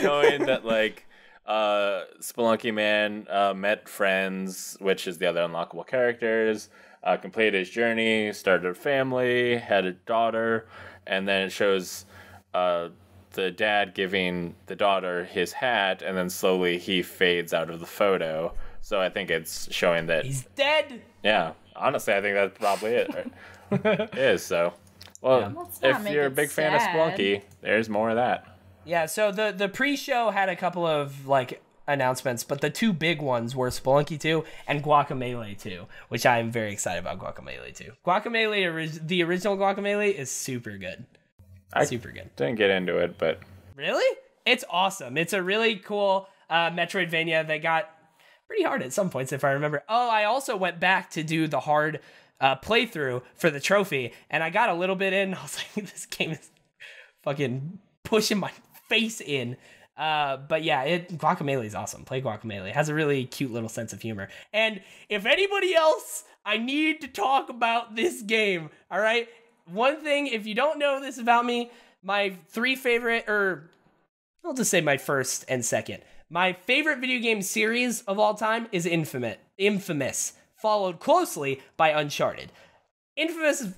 showing that like uh Spelunky Man uh met friends, which is the other unlockable characters, uh completed his journey, started a family, had a daughter, and then it shows uh the dad giving the daughter his hat and then slowly he fades out of the photo. So I think it's showing that He's dead. yeah, honestly I think that's probably it. It is so. Well, Let's if you're a big fan of sad. Spelunky, there's more of that. Yeah, so the the pre-show had a couple of like announcements, but the two big ones were Spelunky 2 and Guacamelee 2, which I am very excited about Guacamelee 2. Guacamelee, ori- the original Guacamelee is super good. I- super good. Didn't get into it, but Really? It's awesome. It's a really cool uh, Metroidvania that got pretty hard at some points, if I remember. Oh, I also went back to do the hard uh, playthrough for the trophy, and I got a little bit in. I was like, this game is fucking pushing my face in. Uh, but yeah, it Guacamelee is awesome. Play Guacamelee. It has a really cute little sense of humor. And if anybody else, I need to talk about this game. All right. One thing, if you don't know this about me, my three favorite, or I'll just say my first and second. My favorite video game series of all time is Infamous. Infamous, followed closely by Uncharted. Infamous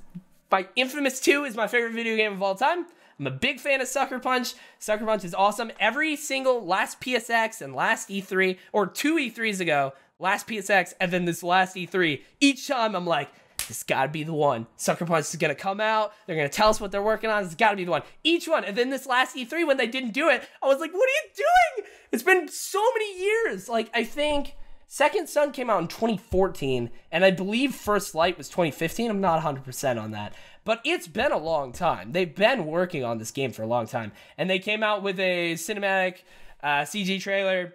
by Infamous 2 is my favorite video game of all time. I'm a big fan of Sucker Punch. Sucker Punch is awesome. Every single last PSX and last E3, or two E3s ago, last PSX, and then this last E3, each time I'm like, this gotta be the one. Sucker Punch is gonna come out. They're gonna tell us what they're working on. It's gotta be the one. Each one. And then this last E3, when they didn't do it, I was like, what are you doing? It's been so many years. Like, I think Second Son came out in 2014, and I believe First Light was 2015. I'm not 100% on that. But it's been a long time. They've been working on this game for a long time. And they came out with a cinematic uh, CG trailer.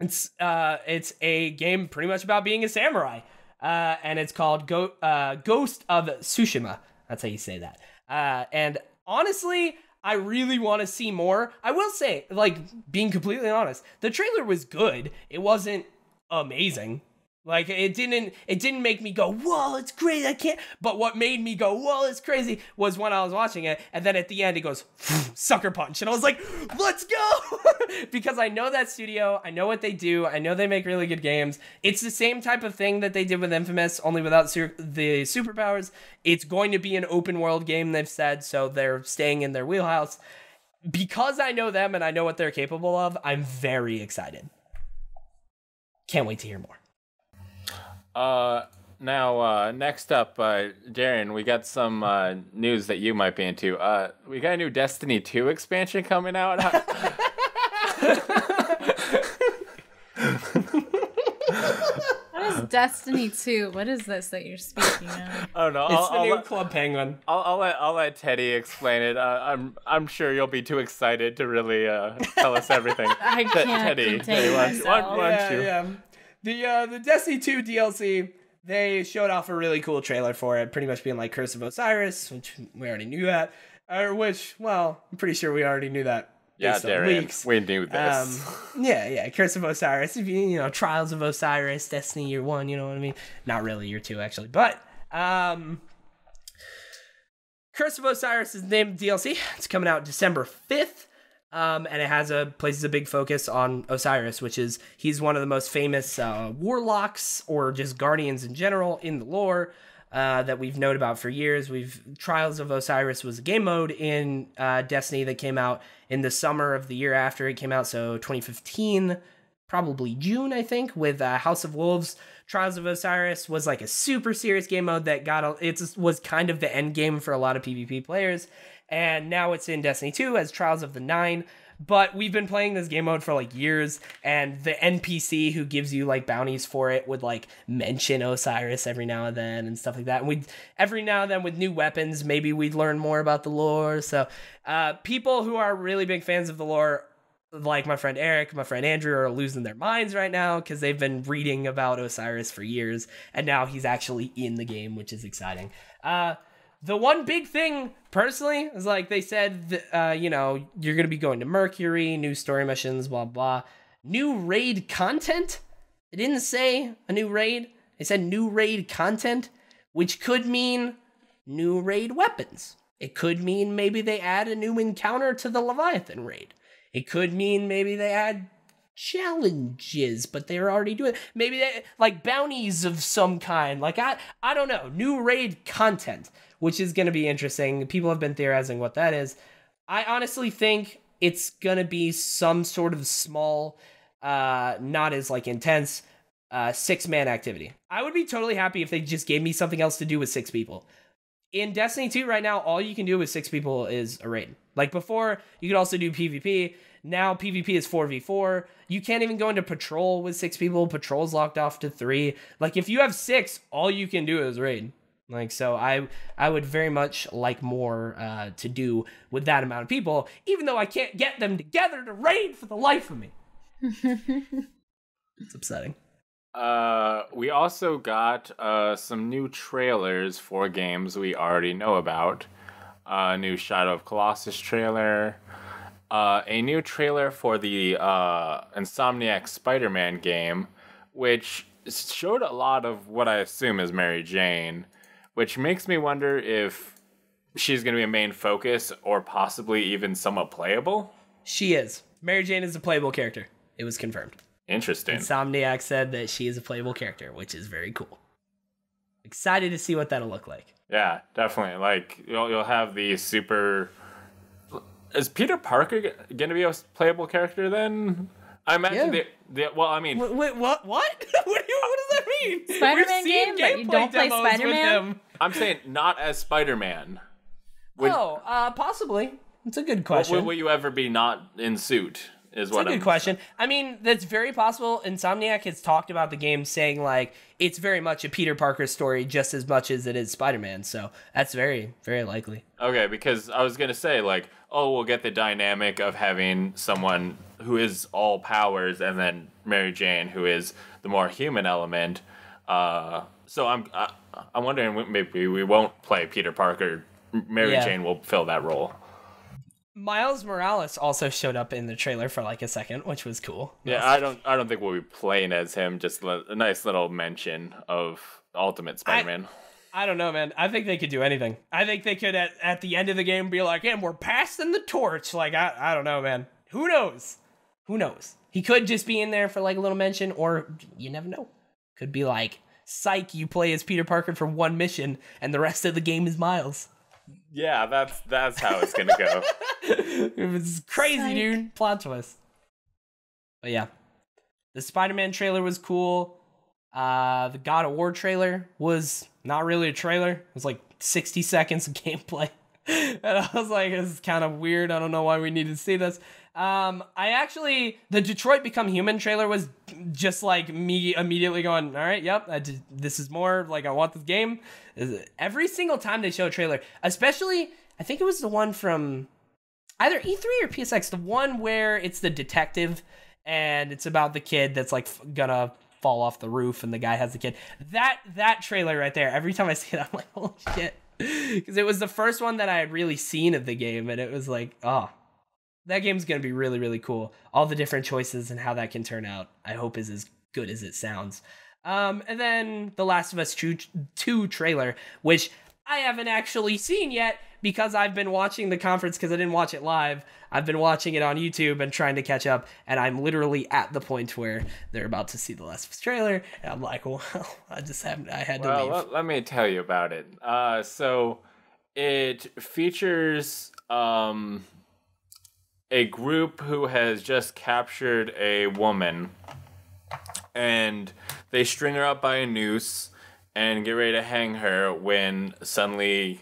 It's, uh, it's a game pretty much about being a samurai. Uh, and it's called Go- uh, Ghost of Tsushima. That's how you say that. Uh, and honestly, I really want to see more. I will say, like, being completely honest, the trailer was good. It wasn't amazing. Like it didn't it didn't make me go, whoa, it's crazy. I can't but what made me go, whoa, it's crazy was when I was watching it, and then at the end it goes sucker punch. And I was like, let's go! because I know that studio, I know what they do, I know they make really good games. It's the same type of thing that they did with Infamous, only without su- the superpowers. It's going to be an open world game, they've said, so they're staying in their wheelhouse. Because I know them and I know what they're capable of, I'm very excited. Can't wait to hear more. Uh, Now, uh, next up, uh, Darrian, we got some uh, news that you might be into. Uh, we got a new Destiny 2 expansion coming out. What is Destiny 2? What is this that you're speaking of? I don't know. It's I'll, the I'll new let- Club Penguin. I'll, I'll let I'll let Teddy explain it. Uh, I'm I'm sure you'll be too excited to really uh, tell us everything. I Te- can't Teddy, contain Teddy, why don't you- why- myself. why don't yeah, you? yeah. The uh, the Destiny 2 DLC, they showed off a really cool trailer for it, pretty much being like Curse of Osiris, which we already knew that. Or which, well, I'm pretty sure we already knew that. Yeah, Darrian, leaks. we knew this. Um, yeah, yeah, Curse of Osiris. You, you know, Trials of Osiris, Destiny Year One. You know what I mean? Not really Year Two, actually, but um, Curse of Osiris is named DLC. It's coming out December fifth. Um, and it has a places a big focus on Osiris, which is he's one of the most famous uh, warlocks or just guardians in general in the lore uh, that we've known about for years. We've Trials of Osiris was a game mode in uh, Destiny that came out in the summer of the year after it came out, so 2015, probably June, I think, with uh, House of Wolves. Trials of Osiris was like a super serious game mode that got a, it was kind of the end game for a lot of PvP players, and now it's in Destiny 2 as Trials of the Nine. But we've been playing this game mode for like years, and the NPC who gives you like bounties for it would like mention Osiris every now and then and stuff like that. And we every now and then with new weapons, maybe we'd learn more about the lore. So, uh, people who are really big fans of the lore like my friend Eric, my friend Andrew are losing their minds right now because they've been reading about Osiris for years, and now he's actually in the game, which is exciting. Uh, the one big thing, personally, is like they said, uh, you know, you're gonna be going to Mercury, new story missions, blah blah, new raid content. It didn't say a new raid. It said new raid content, which could mean new raid weapons. It could mean maybe they add a new encounter to the Leviathan raid. It could mean maybe they add challenges, but they're already doing maybe they like bounties of some kind. Like I I don't know, new raid content, which is going to be interesting. People have been theorizing what that is. I honestly think it's going to be some sort of small uh not as like intense uh six man activity. I would be totally happy if they just gave me something else to do with six people in Destiny 2 right now, all you can do with six people is a raid. Like before, you could also do PvP. Now PvP is 4v4. You can't even go into patrol with six people. Patrol's locked off to three. Like if you have six, all you can do is raid. Like so I I would very much like more uh, to do with that amount of people, even though I can't get them together to raid for the life of me. it's upsetting. Uh, we also got uh, some new trailers for games we already know about. A new Shadow of Colossus trailer. Uh, a new trailer for the uh, Insomniac Spider Man game, which showed a lot of what I assume is Mary Jane, which makes me wonder if she's going to be a main focus or possibly even somewhat playable. She is. Mary Jane is a playable character. It was confirmed. Interesting. Insomniac said that she is a playable character, which is very cool. Excited to see what that'll look like. Yeah, definitely. Like you'll you'll have the super. Is Peter Parker g- gonna be a playable character then? I imagine Yeah. the, the well, I mean, Wait, wait what? What? what, do you, what does that mean? Spider-Man seen game, but you don't play Spider-Man? I'm saying not as Spider Man. Would, oh, uh, possibly. It's a good question. will you ever be not in suit? Is It's what a good I'm question. I mean, that's very possible. Insomniac has talked about the game saying like it's very much a Peter Parker story just as much as it is Spider-Man. So that's very, very likely. Okay, because I was gonna say like, oh, we'll get the dynamic of having someone who is all powers, and then Mary Jane, who is the more human element. Uh, so I'm I, I'm wondering maybe we won't play Peter Parker. Mary Yeah. Jane will fill that role. Miles Morales also showed up in the trailer for like a second, which was cool. Yeah, I don't I don't think we'll be playing as him. Just a nice little mention of Ultimate Spider-Man. I don't know, man. I think they could do anything. I think they could at, at the end of the game be like, "And we're passing the torch." Like I, I don't know, man. Who knows? Who knows? He could just be in there for like a little mention, or you never know. Could be like, "Psych, you play as Peter Parker for one mission, and the rest of the game is Miles." yeah, that's that's how it's gonna go. it was crazy, Psych. dude. Plot twist. But yeah, the Spider-Man trailer was cool. Uh, the God of War trailer was not really a trailer. It was like 60 seconds of gameplay. and I was like, this is kind of weird. I don't know why we need to see this. Um, I actually, the Detroit Become Human trailer was just like me immediately going, all right, yep, this is more like I want this game. Every single time they show a trailer, especially, I think it was the one from either E3 or PSX, the one where it's the detective and it's about the kid that's like gonna fall off the roof and the guy has the kid. That that trailer right there. Every time I see it, I'm like, holy shit, because it was the first one that I had really seen of the game, and it was like, oh, that game's gonna be really really cool. All the different choices and how that can turn out, I hope is as good as it sounds. Um, and then the Last of Us 2, 2 trailer, which I haven't actually seen yet because I've been watching the conference because I didn't watch it live. I've been watching it on YouTube and trying to catch up, and I'm literally at the point where they're about to see the Last of Us trailer, and I'm like, well, I just haven't. I had to leave. Let, let me tell you about it. Uh, so it features um, a group who has just captured a woman, and they string her up by a noose and get ready to hang her when suddenly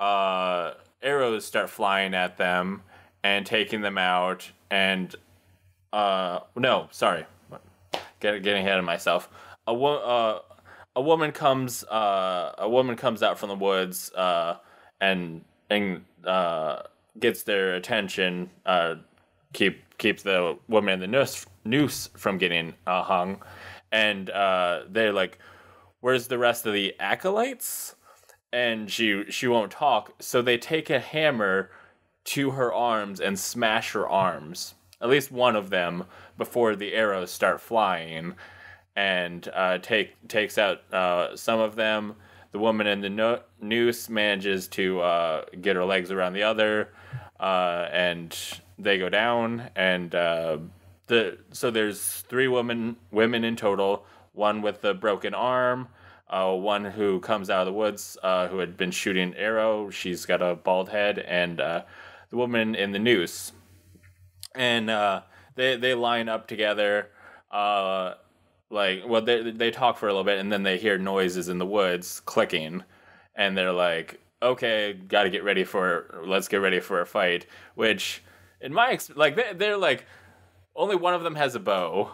uh, arrows start flying at them and taking them out. And uh, no, sorry, Get, getting ahead of myself. A wo- uh, a woman comes uh, a woman comes out from the woods uh, and and uh, gets their attention. Uh, keep keeps the woman in the noose noose from getting uh, hung, and uh, they're like, "Where's the rest of the acolytes?" And she she won't talk, so they take a hammer to her arms and smash her arms. At least one of them before the arrows start flying, and uh, take takes out uh, some of them. The woman in the no- noose manages to uh, get her legs around the other, uh, and they go down. And uh, the so there's three women women in total. One with the broken arm, uh, one who comes out of the woods uh, who had been shooting an arrow. She's got a bald head, and uh, the woman in the noose. And uh, they they line up together. Uh, like well they they talk for a little bit and then they hear noises in the woods clicking and they're like okay got to get ready for let's get ready for a fight which in my ex- like they, they're like only one of them has a bow.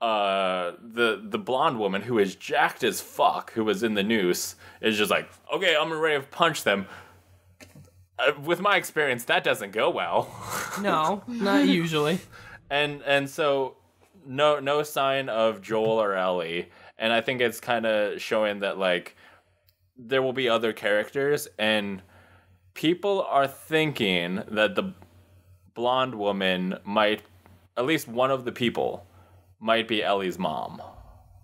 Uh the the blonde woman who is jacked as fuck who was in the noose is just like okay i'm ready to punch them. Uh, with my experience that doesn't go well. No, not usually. and and so no no sign of Joel or Ellie, and I think it's kind of showing that like there will be other characters, and people are thinking that the blonde woman might, at least one of the people, might be Ellie's mom.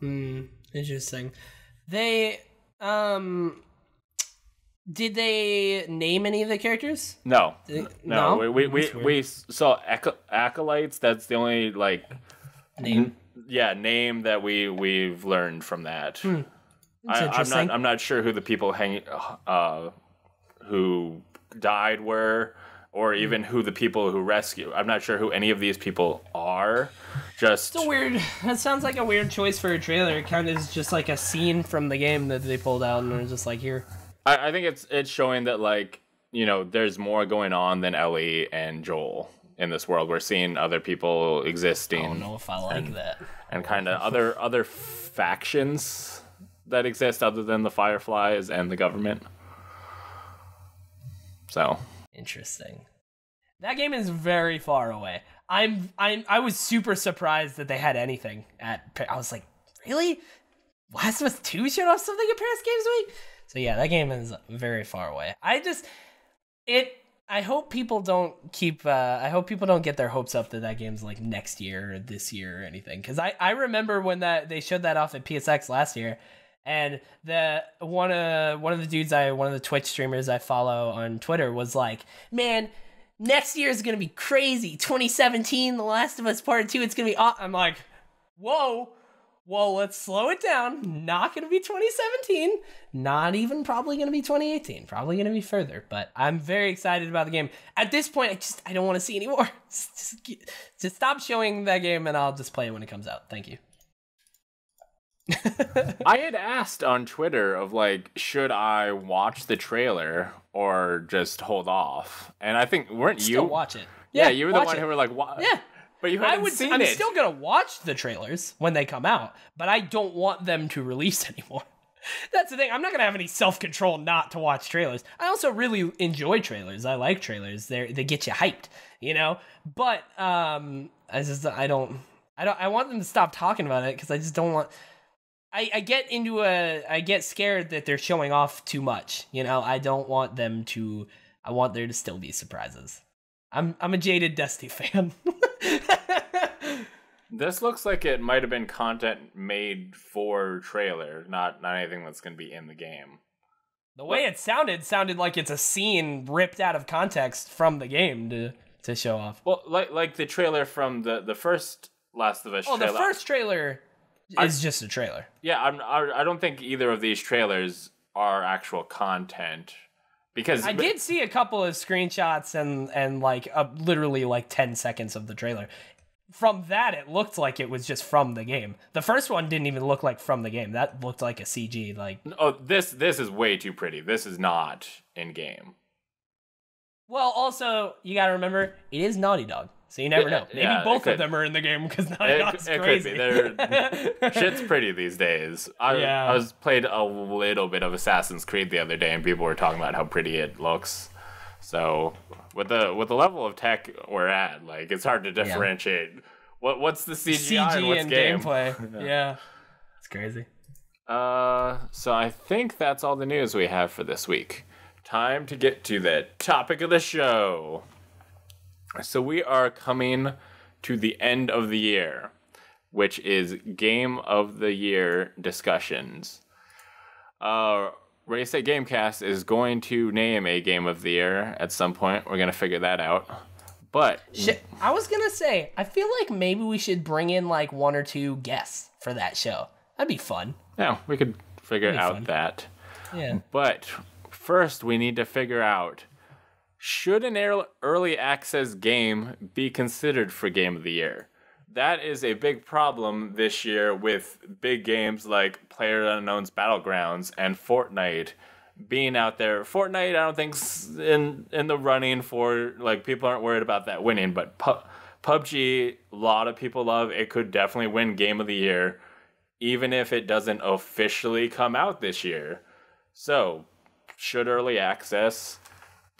Hmm. Interesting. They um did they name any of the characters? No, They- no, we we we, we saw Aco- acolytes. That's the only like name. yeah name that we we've learned from that. That's I, I'm not. I'm not sure who the people hang, uh, who died were, or Hmm. even who the people who rescue. I'm not sure who any of these people are. Just It's a weird. That sounds like a weird choice for a trailer. It kind of is just like a scene from the game that they pulled out and they're just like here. I, I think it's it's showing that like you know there's more going on than Ellie and Joel in this world. We're seeing other people existing I don't know if I like that. and kind of other other factions that exist other than the Fireflies and the government. So Interesting. That game is very far away. I'm I'm I was super surprised that they had anything at. I was like, really? Last of Us Two showed off something at Paris Games Week. So yeah, that game is very far away. I just it. I hope people don't keep. Uh, I hope people don't get their hopes up that that game's like next year or this year or anything. Because I I remember when that they showed that off at PSX last year, and the one of one of the dudes I one of the Twitch streamers I follow on Twitter was like, "Man, next year is gonna be crazy. 2017, The Last of Us Part Two. It's gonna be." Aw-. I'm like, "Whoa." Whoa, let's slow it down. Not going to be 2017. Not even probably going to be 2018. Probably going to be further. But I'm very excited about the game. At this point, I just I don't want to see anymore. Just, just stop showing that game, and I'll just play it when it comes out. Thank you. I had asked on Twitter of like, should I watch the trailer or just hold off? And I think weren't Still you? watch it. yeah, you were the one it. who were like, "What?" Yeah. but you I hadn't would. seen I'm it. still gonna watch the trailers when they come out, but I don't want them to release anymore. That's the thing. I'm not gonna have any self control not to watch trailers. I also really enjoy trailers. I like trailers. They they get you hyped, you know. But um, I just I don't I don't I want them to stop talking about it because I just don't want. I, I get into a I get scared that they're showing off too much. You know, I don't want them to. I want there to still be surprises. I'm I'm a jaded Dusty fan. This looks like it might have been content made for trailer, not not anything that's going to be in the game. The way it sounded sounded like it's a scene ripped out of context from the game to to show off. Well, like like the trailer from the the first Last of Us. Oh, the trailer. first trailer is just a trailer. Yeah, I'm, I I don't think either of these trailers are actual content because I did see a couple of screenshots and and like uh, literally like 10 seconds of the trailer. From that it looked like it was just from the game. The first one didn't even look like from the game. That looked like a CG like Oh, this this is way too pretty. This is not in game. Well, also, you got to remember it is Naughty Dog. So you never Yeah, know. Maybe yeah, both of them are in the game because Naughty It, Dog's it could crazy. be. Shit's pretty these days. I, Yeah. I was played a little bit of Assassin's Creed the other day, and people were talking about how pretty it looks. So with the with the level of tech we're at, like it's hard to differentiate what what's the CGI and what's and game. gameplay. yeah. It's crazy. Uh, so I think that's all the news we have for this week. Time to get to the topic of the show. So we are coming to the end of the year, which is game of the year discussions. Uh, Ready Set Gamecast is going to name a game of the year at some point. We're gonna figure that out. But Shit, I was gonna say, I feel like maybe we should bring in like one or two guests for that show. That'd be fun. yeah, we could figure out fun. that. Yeah. But first, we need to figure out should an early access game be considered for Game of the Year? That is a big problem this year with big games like Player Unknown's Battlegrounds and Fortnite being out there. Fortnite, I don't think's in in the running for like people aren't worried about that winning, but Pu- PUBG, a lot of people love. It could definitely win Game of the Year, even if it doesn't officially come out this year. So, should early access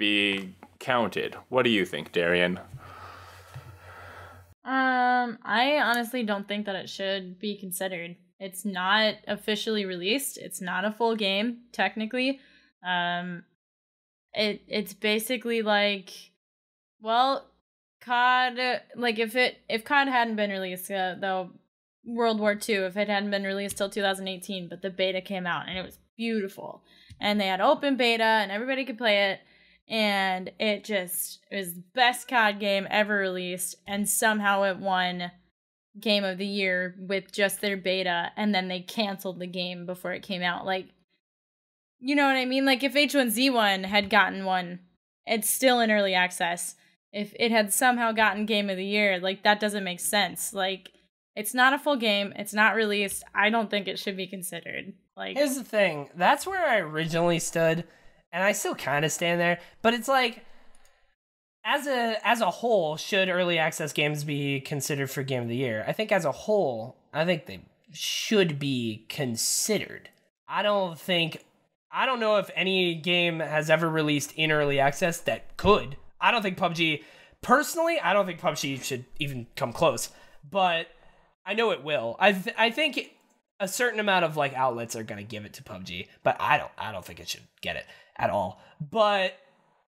be counted? What do you think, Darrian? Um, I honestly don't think that it should be considered. It's not officially released. It's not a full game technically. Um, it it's basically like, well, COD. Like if it if COD hadn't been released, uh, though, World War II, if it hadn't been released till 2018, but the beta came out and it was beautiful, and they had open beta and everybody could play it and it just it was the best COD game ever released, and somehow it won Game of the Year with just their beta, and then they canceled the game before it came out. Like, you know what I mean? Like if H1Z1 had gotten one, it's still in early access. If it had somehow gotten Game of the Year, like that doesn't make sense. Like it's not a full game, it's not released. I don't think it should be considered. Like Here's the thing. That's where I originally stood, and I still kind of stand there. But it's like, as a as a whole, should early access games be considered for game of the year? I think as a whole, I think they should be considered. I don't think. I don't know if any game has ever released in early access that could. I don't think PUBG. Personally, I don't think PUBG should even come close. But I know it will. I th- I think a certain amount of like outlets are gonna give it to PUBG, but I don't I don't think it should get it at all. But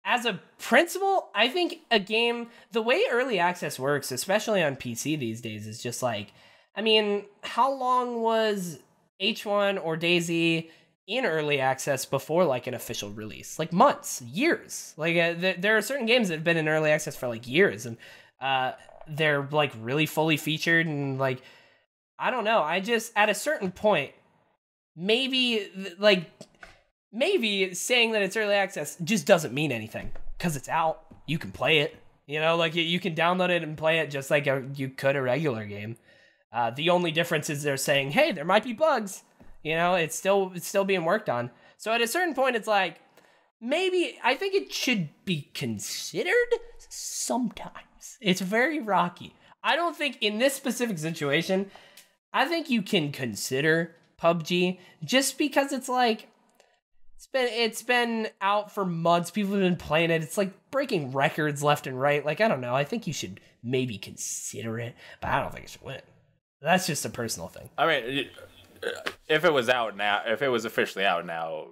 as a principle, I think a game the way early access works, especially on PC these days, is just like I mean, how long was H1 or DayZ in early access before like an official release? Like months, years. Like uh, th- there are certain games that have been in early access for like years and uh they're like really fully featured and like I don't know. I just at a certain point, maybe like maybe saying that it's early access just doesn't mean anything because it's out. You can play it. You know, like you- can download it and play it just like a, you could a regular game. Uh, the only difference is they're saying, "Hey, there might be bugs." You know, it's still it's still being worked on. So at a certain point, it's like maybe I think it should be considered sometimes. It's very rocky. I don't think in this specific situation, I think you can consider PUBG just because it's like it's been it's been out for months. People have been playing it. It's like breaking records left and right. Like I don't know. I think you should maybe consider it, but I don't think it should win. That's just a personal thing. I mean, uh, if it was out now, if it was officially out now,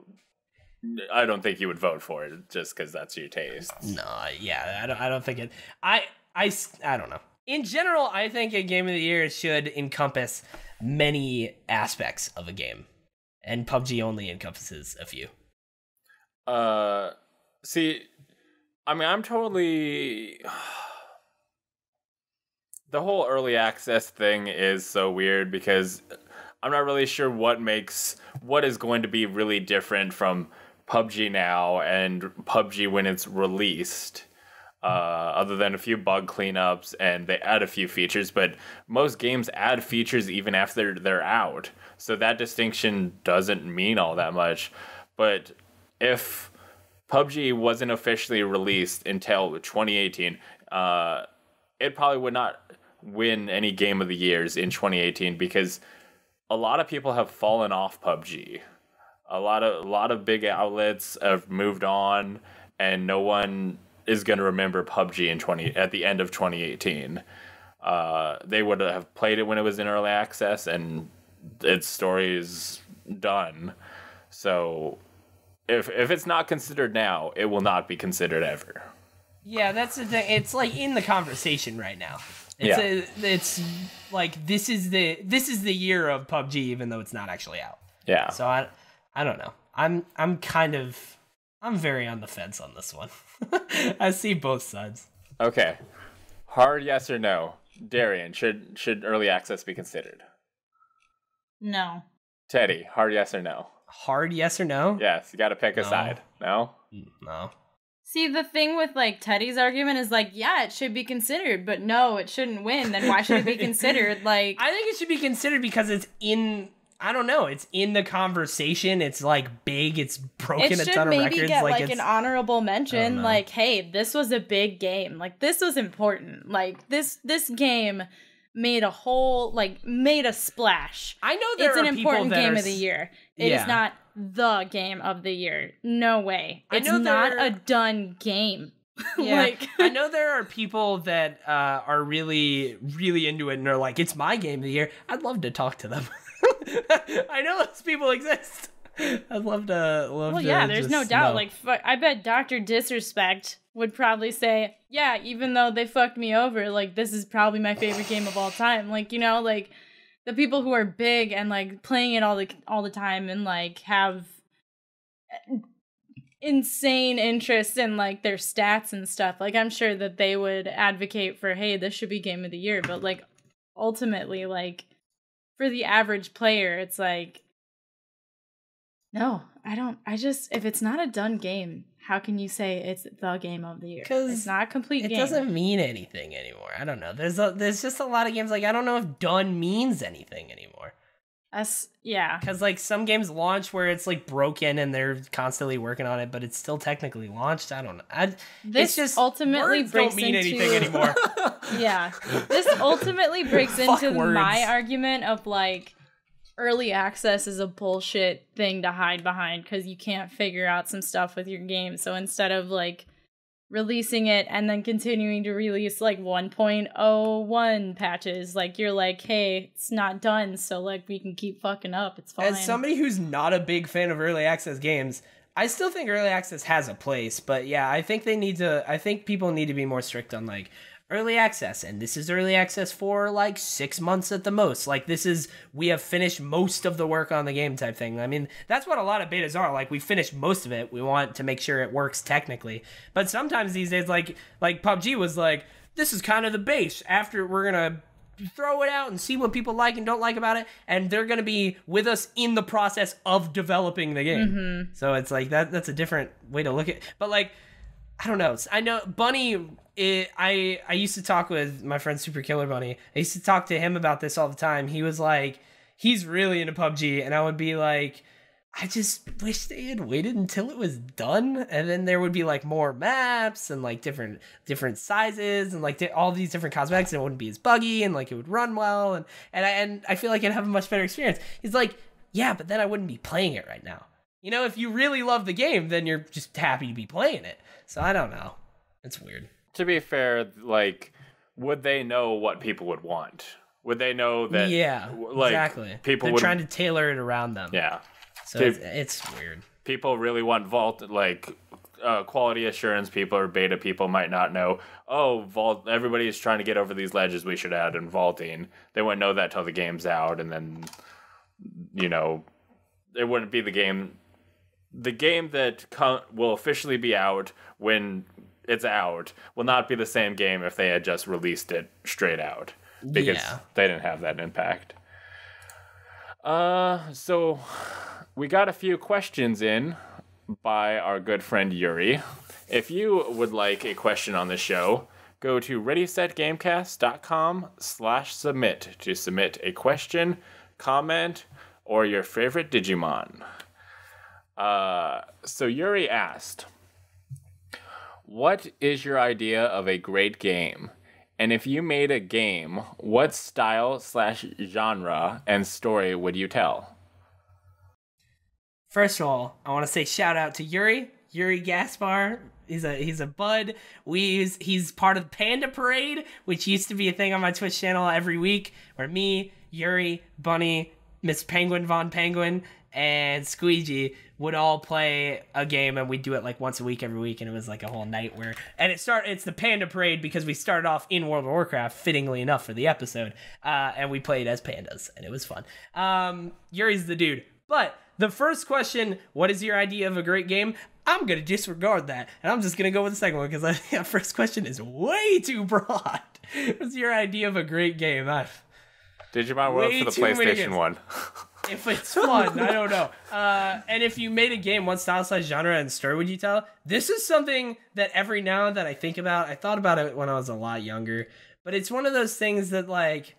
I don't think you would vote for it just because that's your taste. No, yeah, I don't. I don't think it. I I I don't know. In general, I think a game of the year should encompass many aspects of a game, and PUBG only encompasses a few. Uh, see, I mean, I'm totally. The whole early access thing is so weird because I'm not really sure what makes what is going to be really different from PUBG now and PUBG when it's released. Uh, other than a few bug cleanups and they add a few features, but most games add features even after they're out. So that distinction doesn't mean all that much. But if PUBG wasn't officially released until 2018, uh, it probably would not win any game of the years in 2018 because a lot of people have fallen off PUBG. A lot of a lot of big outlets have moved on, and no one is going to remember PUBG in 20 at the end of 2018. Uh, they would have played it when it was in early access, and its story is done. So, if if it's not considered now, it will not be considered ever. Yeah, that's the thing. It's like in the conversation right now. It's Yeah. a, it's like this is the this is the year of PUBG, even though it's not actually out. Yeah. So I I don't know. I'm I'm kind of I'm very on the fence on this one. I see both sides. Okay. Hard yes or no. Darrian, should should early access be considered? No. Teddy, hard yes or no? Hard yes or no? Yes, you got to pick a No. side. No. Mm, no. See, the thing with like Teddy's argument is like, yeah, it should be considered, but no, it shouldn't win. Then why should it be considered? Like, I think it should be considered because it's in I don't know, it's in the conversation. It's like big, it's broken it a should ton of maybe records get like, like, an honorable mention. Like, hey, this was a big game. Like, this was important. Like, this this game made a whole like made a splash. I know there It's are an people important that game are of the year. It is Yeah. not the game of the year. No way. I It's not a done game. Yeah, like I know there are people that uh, are really, really into it and are like, "It's my game of the year." I'd love to talk to them. I know those people exist. I'd love to. Love Well, to yeah, there's no doubt. know. Like, fu- I bet Doctor Disrespect would probably say, "Yeah, even though they fucked me over, like this is probably my favorite game of all time." Like, you know, like the people who are big and like playing it all the all the time and like have eh, insane interest in like their stats and stuff. Like, I'm sure that they would advocate for, "Hey, this should be game of the year," but like ultimately, like for the average player, it's like no, I don't. I just if it's not a done game, how can you say it's the game of the year? Because it's not a complete it game. doesn't mean anything anymore. I don't know. There's a, there's just a lot of games like I don't know if done means anything anymore. Us, yeah. Because like some games launch where it's like broken and they're constantly working on it, but it's still technically launched. I don't know. I, This it's just ultimately breaks don't mean into anything anymore. yeah. This ultimately breaks into my argument of like early access is a bullshit thing to hide behind because you can't figure out some stuff with your game. So instead of like releasing it and then continuing to release like 1.01 patches, like you're like, hey, it's not done, so like we can keep fucking up. It's fine. As somebody who's not a big fan of early access games, I still think early access has a place, but yeah, I think they need to I think people need to be more strict on like early access and this is early access for like 6 months at the most. Like this is we have finished most of the work on the game type thing. I mean, that's what a lot of betas are. Like we finished most of it. We want to make sure it works technically. But sometimes these days like like PUBG was like this is kind of the base. After we're going to throw it out and see what people like and don't like about it and they're going to be with us in the process of developing the game mm-hmm. so it's like that that's a different way to look at but like I don't know. I know Bunny. It, I I used to talk with my friend Super Killer Bunny. I used to talk to him about this all the time. He was like, he's really into PUBG, and I would be like, I just wish they had waited until it was done, and then there would be like more maps and like different different sizes and like di- all these different cosmetics, and it wouldn't be as buggy and like it would run well, and and I and I feel like I'd have a much better experience. He's like, yeah, but then I wouldn't be playing it right now. You know, if you really love the game, then you're just happy to be playing it. So I don't know. It's weird. To be fair, like, would they know what people would want? Would they know that? yeah, like, exactly. People They're would. trying to tailor it around them. yeah, so it's, it's weird. people really want Vault like. Uh, quality assurance people or beta people might not know. Oh, vault! Everybody's trying to get over these ledges. We should add in vaulting. They wouldn't know that till the game's out, and then, you know, it wouldn't be the game. The game that co- will officially be out when it's out will not be the same game if they had just released it straight out because Yeah. they didn't have that impact. Uh, so we got a few questions in by our good friend Yuri. If you would like a question on the show, go to readysetgamecast.com slash submit to submit a question, comment, or your favorite Digimon. Uh, so Yuri asked, what is your idea of a great game? And if you made a game, what style slash genre and story would you tell? First of all, I want to say shout out to Yuri, Yuri Gaspar. He's a he's a bud. We use, he's part of Panda Parade, which used to be a thing on my Twitch channel every week, where me, Yuri, Bunny, Miss Penguin Von Penguin, and Squeegee would all play a game, and we'd do it like once a week every week, and it was like a whole night where. And it start it's the Panda Parade because we started off in World of Warcraft, fittingly enough for the episode, uh, and we played as pandas, and it was fun. Um, Yuri's the dude, but the first question, what is your idea of a great game? I'm gonna disregard that, and I'm just gonna go with the second one because I think that first question is way too broad. What's your idea of a great game? I, Digimon World for the PlayStation 1. if it's fun, I don't know. Uh, and if you made a game, what style, size, genre, and story would you tell? This is something that every now and then I think about. I thought about it when I was a lot younger, but it's one of those things that like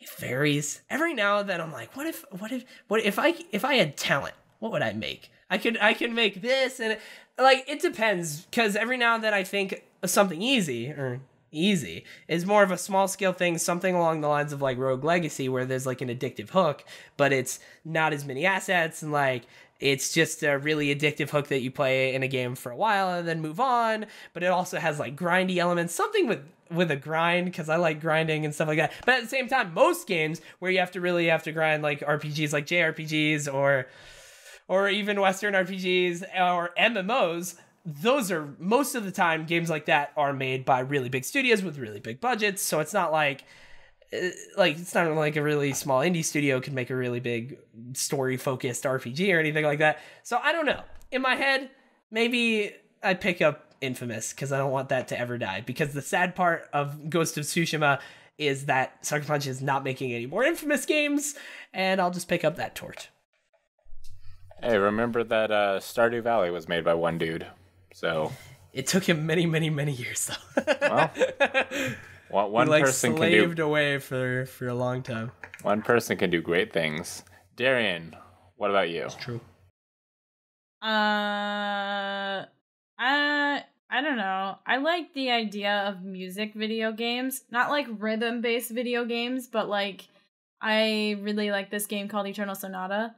it varies. Every now and then I'm like, what if, what if, what if I if I had talent, what would I make? I could I can make this and like it depends because every now and then I think of something easy or easy is more of a small scale thing, something along the lines of like Rogue Legacy, where there's like an addictive hook, but it's not as many assets and like it's just a really addictive hook that you play in a game for a while and then move on. But it also has like grindy elements, something with with a grind because I like grinding and stuff like that. But at the same time, most games where you have to really have to grind like RPGs like JRPGs or or even Western RPGs or MMOs, those are most of the time games like that are made by really big studios with really big budgets. So it's not like uh, like it's not like a really small indie studio could make a really big story focused RPG or anything like that. So I don't know. In my head, maybe I pick up Infamous because I don't want that to ever die. Because the sad part of Ghost of Tsushima is that Sucker Punch is not making any more Infamous games, and I'll just pick up that torch. Hey, remember that uh, Stardew Valley was made by one dude. So, It took him many, many, many years though. well, one, one he like person can do away for for a long time. one person can do great things. Darrian, what about you? True. Uh, I I don't know. I like the idea of music video games, not like rhythm based video games, but like I really like this game called Eternal Sonata.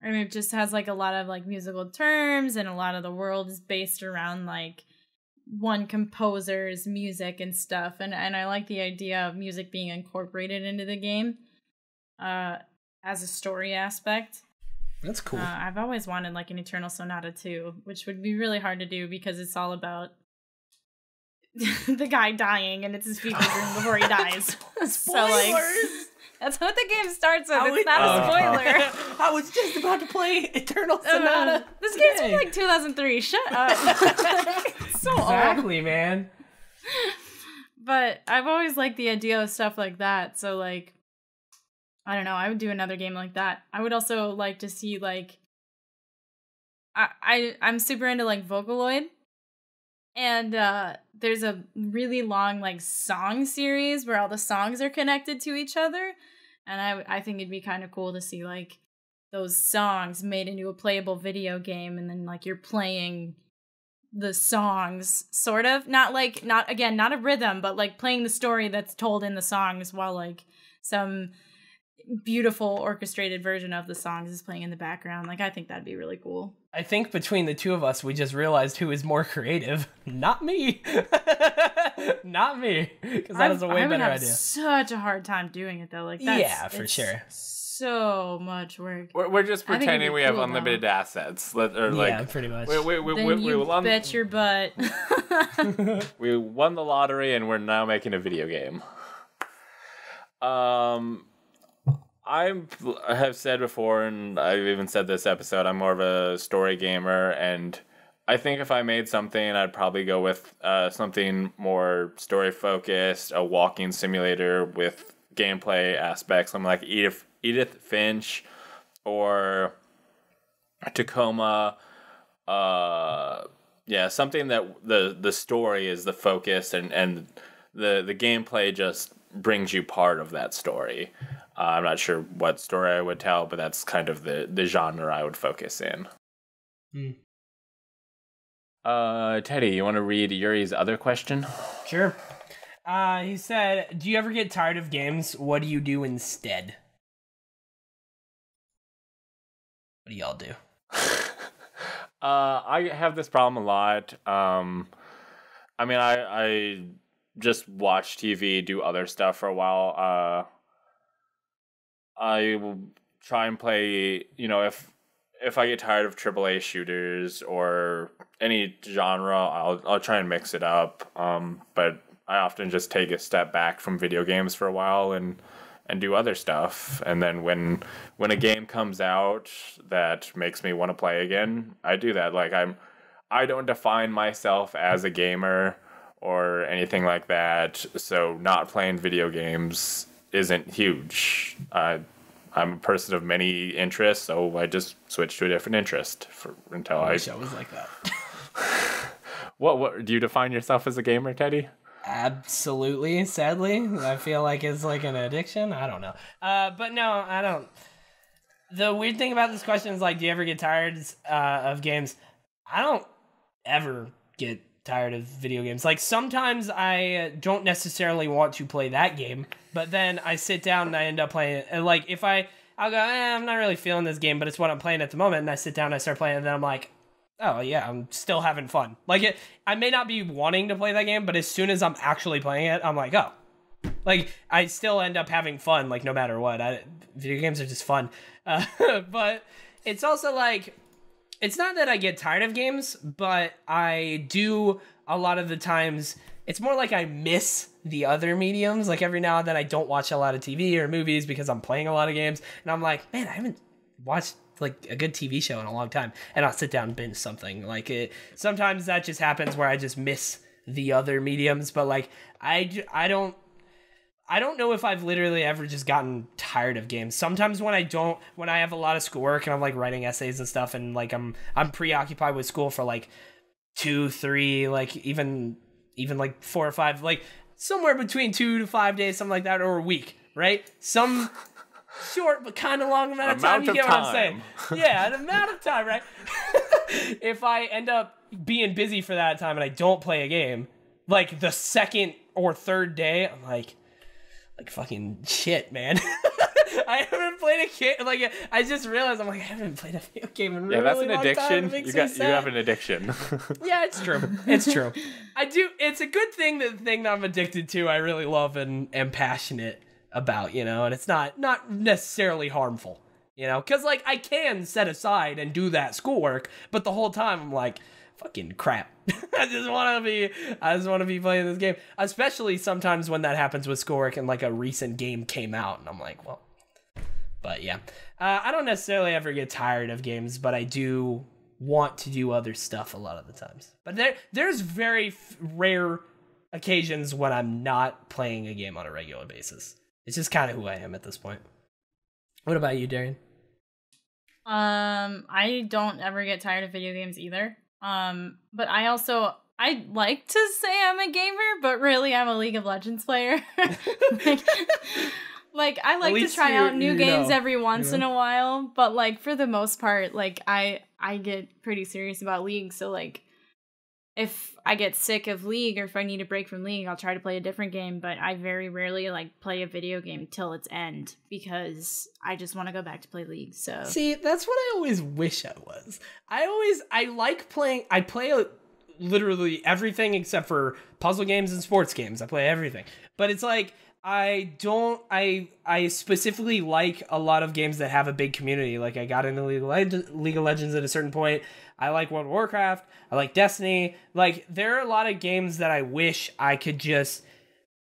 And it just has like a lot of like musical terms and a lot of the world is based around like one composer's music and stuff and and I like the idea of music being incorporated into the game uh as a story aspect. That's cool. Uh, I've always wanted like an Eternal Sonata too, which would be really hard to do because it's all about the guy dying and it's his fever dream before he dies. so like that's what the game starts with. I It's would- not a Oh. spoiler. I was just about to play Eternal Uh, Sonata. this game's from like 2003. Shut up. It's so old. man. But I've always liked the idea of stuff like that. So like I don't know, I would do another game like that. I would also like to see like I, I I'm super into like Vocaloid. And uh there's a really long like song series where all the songs are connected to each other. And i i think it'd be kind of cool to see like those songs made into a playable video game and then like you're playing the songs sort of. Not like not again not a rhythm but like playing the story that's told in the songs while like some beautiful orchestrated version of the songs is playing in the background like i think that'd be really cool I think between the two of us, we just realized who is more creative. Not me. Not me. Because that is a way I would better have idea. such a hard time doing it though like that's, Yeah, for it's sure. so much work We're, we're just I think it'd pretending be we have cool, though. unlimited assets. Let, or like, yeah, pretty much. we, we, we, then we, you we won, bet your butt we won the lottery and we're now making a video game. Um, I'm, I have said before, and I've even said this episode, I'm more of a story gamer, and I think if I made something, I'd probably go with uh, something more story focused, a walking simulator with gameplay aspects, something like Edith, Edith Finch or Tacoma. Uh, yeah, something that the the story is the focus and and the the gameplay just brings you part of that story. Uh, I'm not sure what story I would tell, but that's kind of the the genre I would focus in. Hmm. Uh, Teddy, you want to read Yuri's other question? Sure. Uh, he said, "Do you ever get tired of games? What do you do instead?" What do y'all do? Uh, I have this problem a lot. Um, I mean, I I just watch TV, do other stuff for a while. Uh, I will try and play. You know, if if I get tired of AAA shooters or any genre, I'll I'll try and mix it up. Um, but I often just take a step back from video games for a while and and do other stuff. And then when when a game comes out that makes me want to play again, I do that. Like I'm I don't define myself as a gamer or anything like that. So not playing video games isn't huge. I I'm a person of many interests, so I just switch to a different interest for until I. wish I was like that. What what do you define yourself as a gamer, Teddy? Absolutely. Sadly, I feel like it's like an addiction. I don't know. Uh, but no, I don't. The weird thing about this question is like, do you ever get tired uh, of games? I don't ever get tired of video games. Like sometimes I uh, don't necessarily want to play that game, but then I sit down and I end up playing. it. And like if I, I'll go, eh, I'm not really feeling this game, but it's what I'm playing at the moment, and I sit down and I start playing, and then I'm like, oh yeah, I'm still having fun. Like it, I may not be wanting to play that game, but as soon as I'm actually playing it, I'm like, oh, like I still end up having fun. Like no matter what, I, video games are just fun. Uh, but it's also like, it's not that I get tired of games, but I do a lot of the times. It's more like I miss the other mediums. Like every now and then, I don't watch a lot of TV or movies because I'm playing a lot of games, and I'm like, man, I haven't watched like a good TV show in a long time, and I'll sit down and binge something. Like it, sometimes that just happens where I just miss the other mediums, but like I I don't. I don't know if I've literally ever just gotten tired of games. Sometimes when I don't, when I have a lot of schoolwork and I'm like writing essays and stuff, and like I'm I'm preoccupied with school for like two, three, like even even like four or five, like somewhere between two to five days, something like that, or a week, right? Some short but kind of long amount of time. Amount You of get what I'm saying? Yeah, an amount of time, right? if I end up being busy for that time and I don't play a game, like the second or third day, I'm like, like fucking shit, man. I haven't played a game. Like I just realized, I'm like, I haven't played a video game in a Yeah, really that's an long time. It addiction. makes You got you have an addiction. Yeah, it's true. It's true. I do. It's a good thing that the thing that I'm addicted to, I really love and am passionate about. You know, and it's not not necessarily harmful. You know, because like I can set aside and do that schoolwork, but the whole time I'm like, fucking crap. I just want to be. I just want to be playing this game. Especially sometimes when that happens with schoolwork and like a recent game came out, and I'm like, well. But yeah, uh, I don't necessarily ever get tired of games, but I do want to do other stuff a lot of the times. But there, there's very rare occasions when I'm not playing a game on a regular basis. It's just kind of who I am at this point. What about you, Darrian? Um, I don't ever get tired of video games either. Um, but I also I like to say I'm a gamer, but really I'm a League of Legends player. like, like I like to try out new games know, every once you in a while, but like for the most part, like I I get pretty serious about League, so like if I get sick of League or if I need a break from League, I'll try to play a different game, but I very rarely like play a video game till its end because I just want to go back to play League. So See, that's what I always wish I was. I always I like playing. I play uh, literally everything except for puzzle games and sports games. I play everything, but it's like I don't. I I specifically like a lot of games that have a big community. Like I got into League of, Leg- League of Legends at a certain point. I like World of Warcraft. I like Destiny. Like there are a lot of games that I wish I could just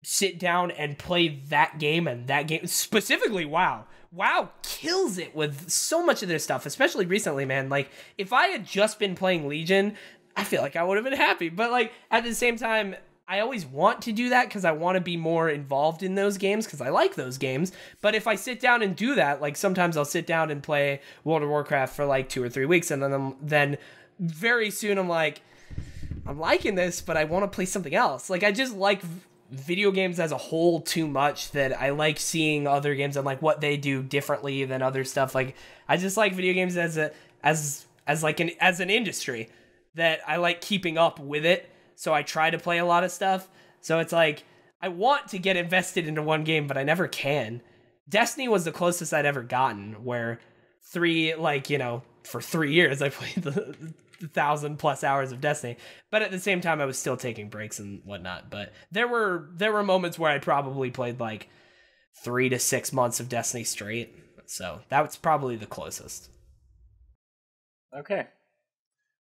sit down and play that game and that game specifically wow wow kills it with so much of this stuff especially recently man like if i had just been playing legion i feel like i would have been happy but like at the same time i always want to do that because i want to be more involved in those games because i like those games but if i sit down and do that like sometimes i'll sit down and play world of warcraft for like two or three weeks and then I'm, then very soon i'm like I'm liking this, but I want to play something else. Like I just like video games as a whole too much that I like seeing other games and like what they do differently than other stuff. Like I just like video games as a as as like an as an industry that I like keeping up with it. So I try to play a lot of stuff. So it's like I want to get invested into one game, but I never can. Destiny was the closest I'd ever gotten where three like, you know, for 3 years I played the thousand plus hours of Destiny. But at the same time, I was still taking breaks and whatnot. But there were there were moments where I probably played like three to six months of Destiny straight. So that was probably the closest. Okay.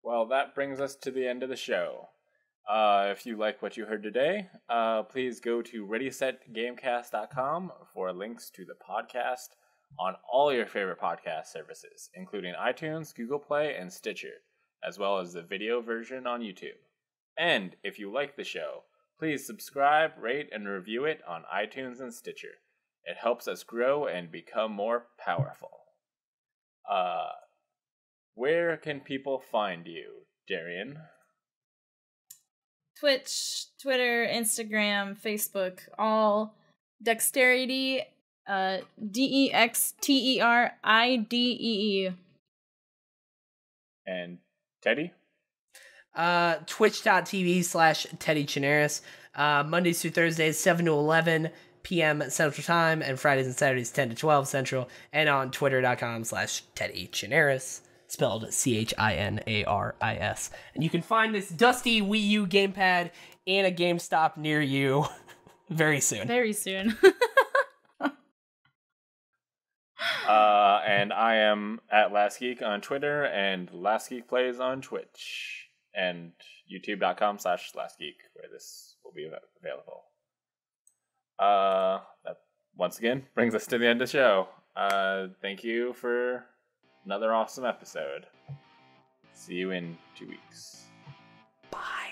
Well, that brings us to the end of the show. Uh, if you like what you heard today, uh, please go to ReadySetGamecast.com for links to the podcast on all your favorite podcast services, including iTunes, Google Play, and Stitcher, as well as the video version on YouTube. And if you like the show, please subscribe, rate, and review it on iTunes and Stitcher. It helps us grow and become more powerful. Uh, where can people find you, Darrian? Twitch, Twitter, Instagram, Facebook, all dexteridee, uh, D E X T E R I D E E. And Teddy? Uh, Twitch.tv slash Teddy Chinaris. Uh, Mondays through Thursdays, 7 to 11 p.m. Central Time, and Fridays and Saturdays, 10 to 12 Central, and on Twitter.com slash Teddy Chinaris, spelled C H I N A R I S. And you can find this dusty Wii U gamepad in a GameStop near you very soon. Very soon. Uh, and I am at Last Geek on Twitter and Last Geek Plays on Twitch and youtube.com slash Last Geek where this will be available. Uh, that once again brings us to the end of the show. Uh, thank you for another awesome episode. See you in two weeks. Bye.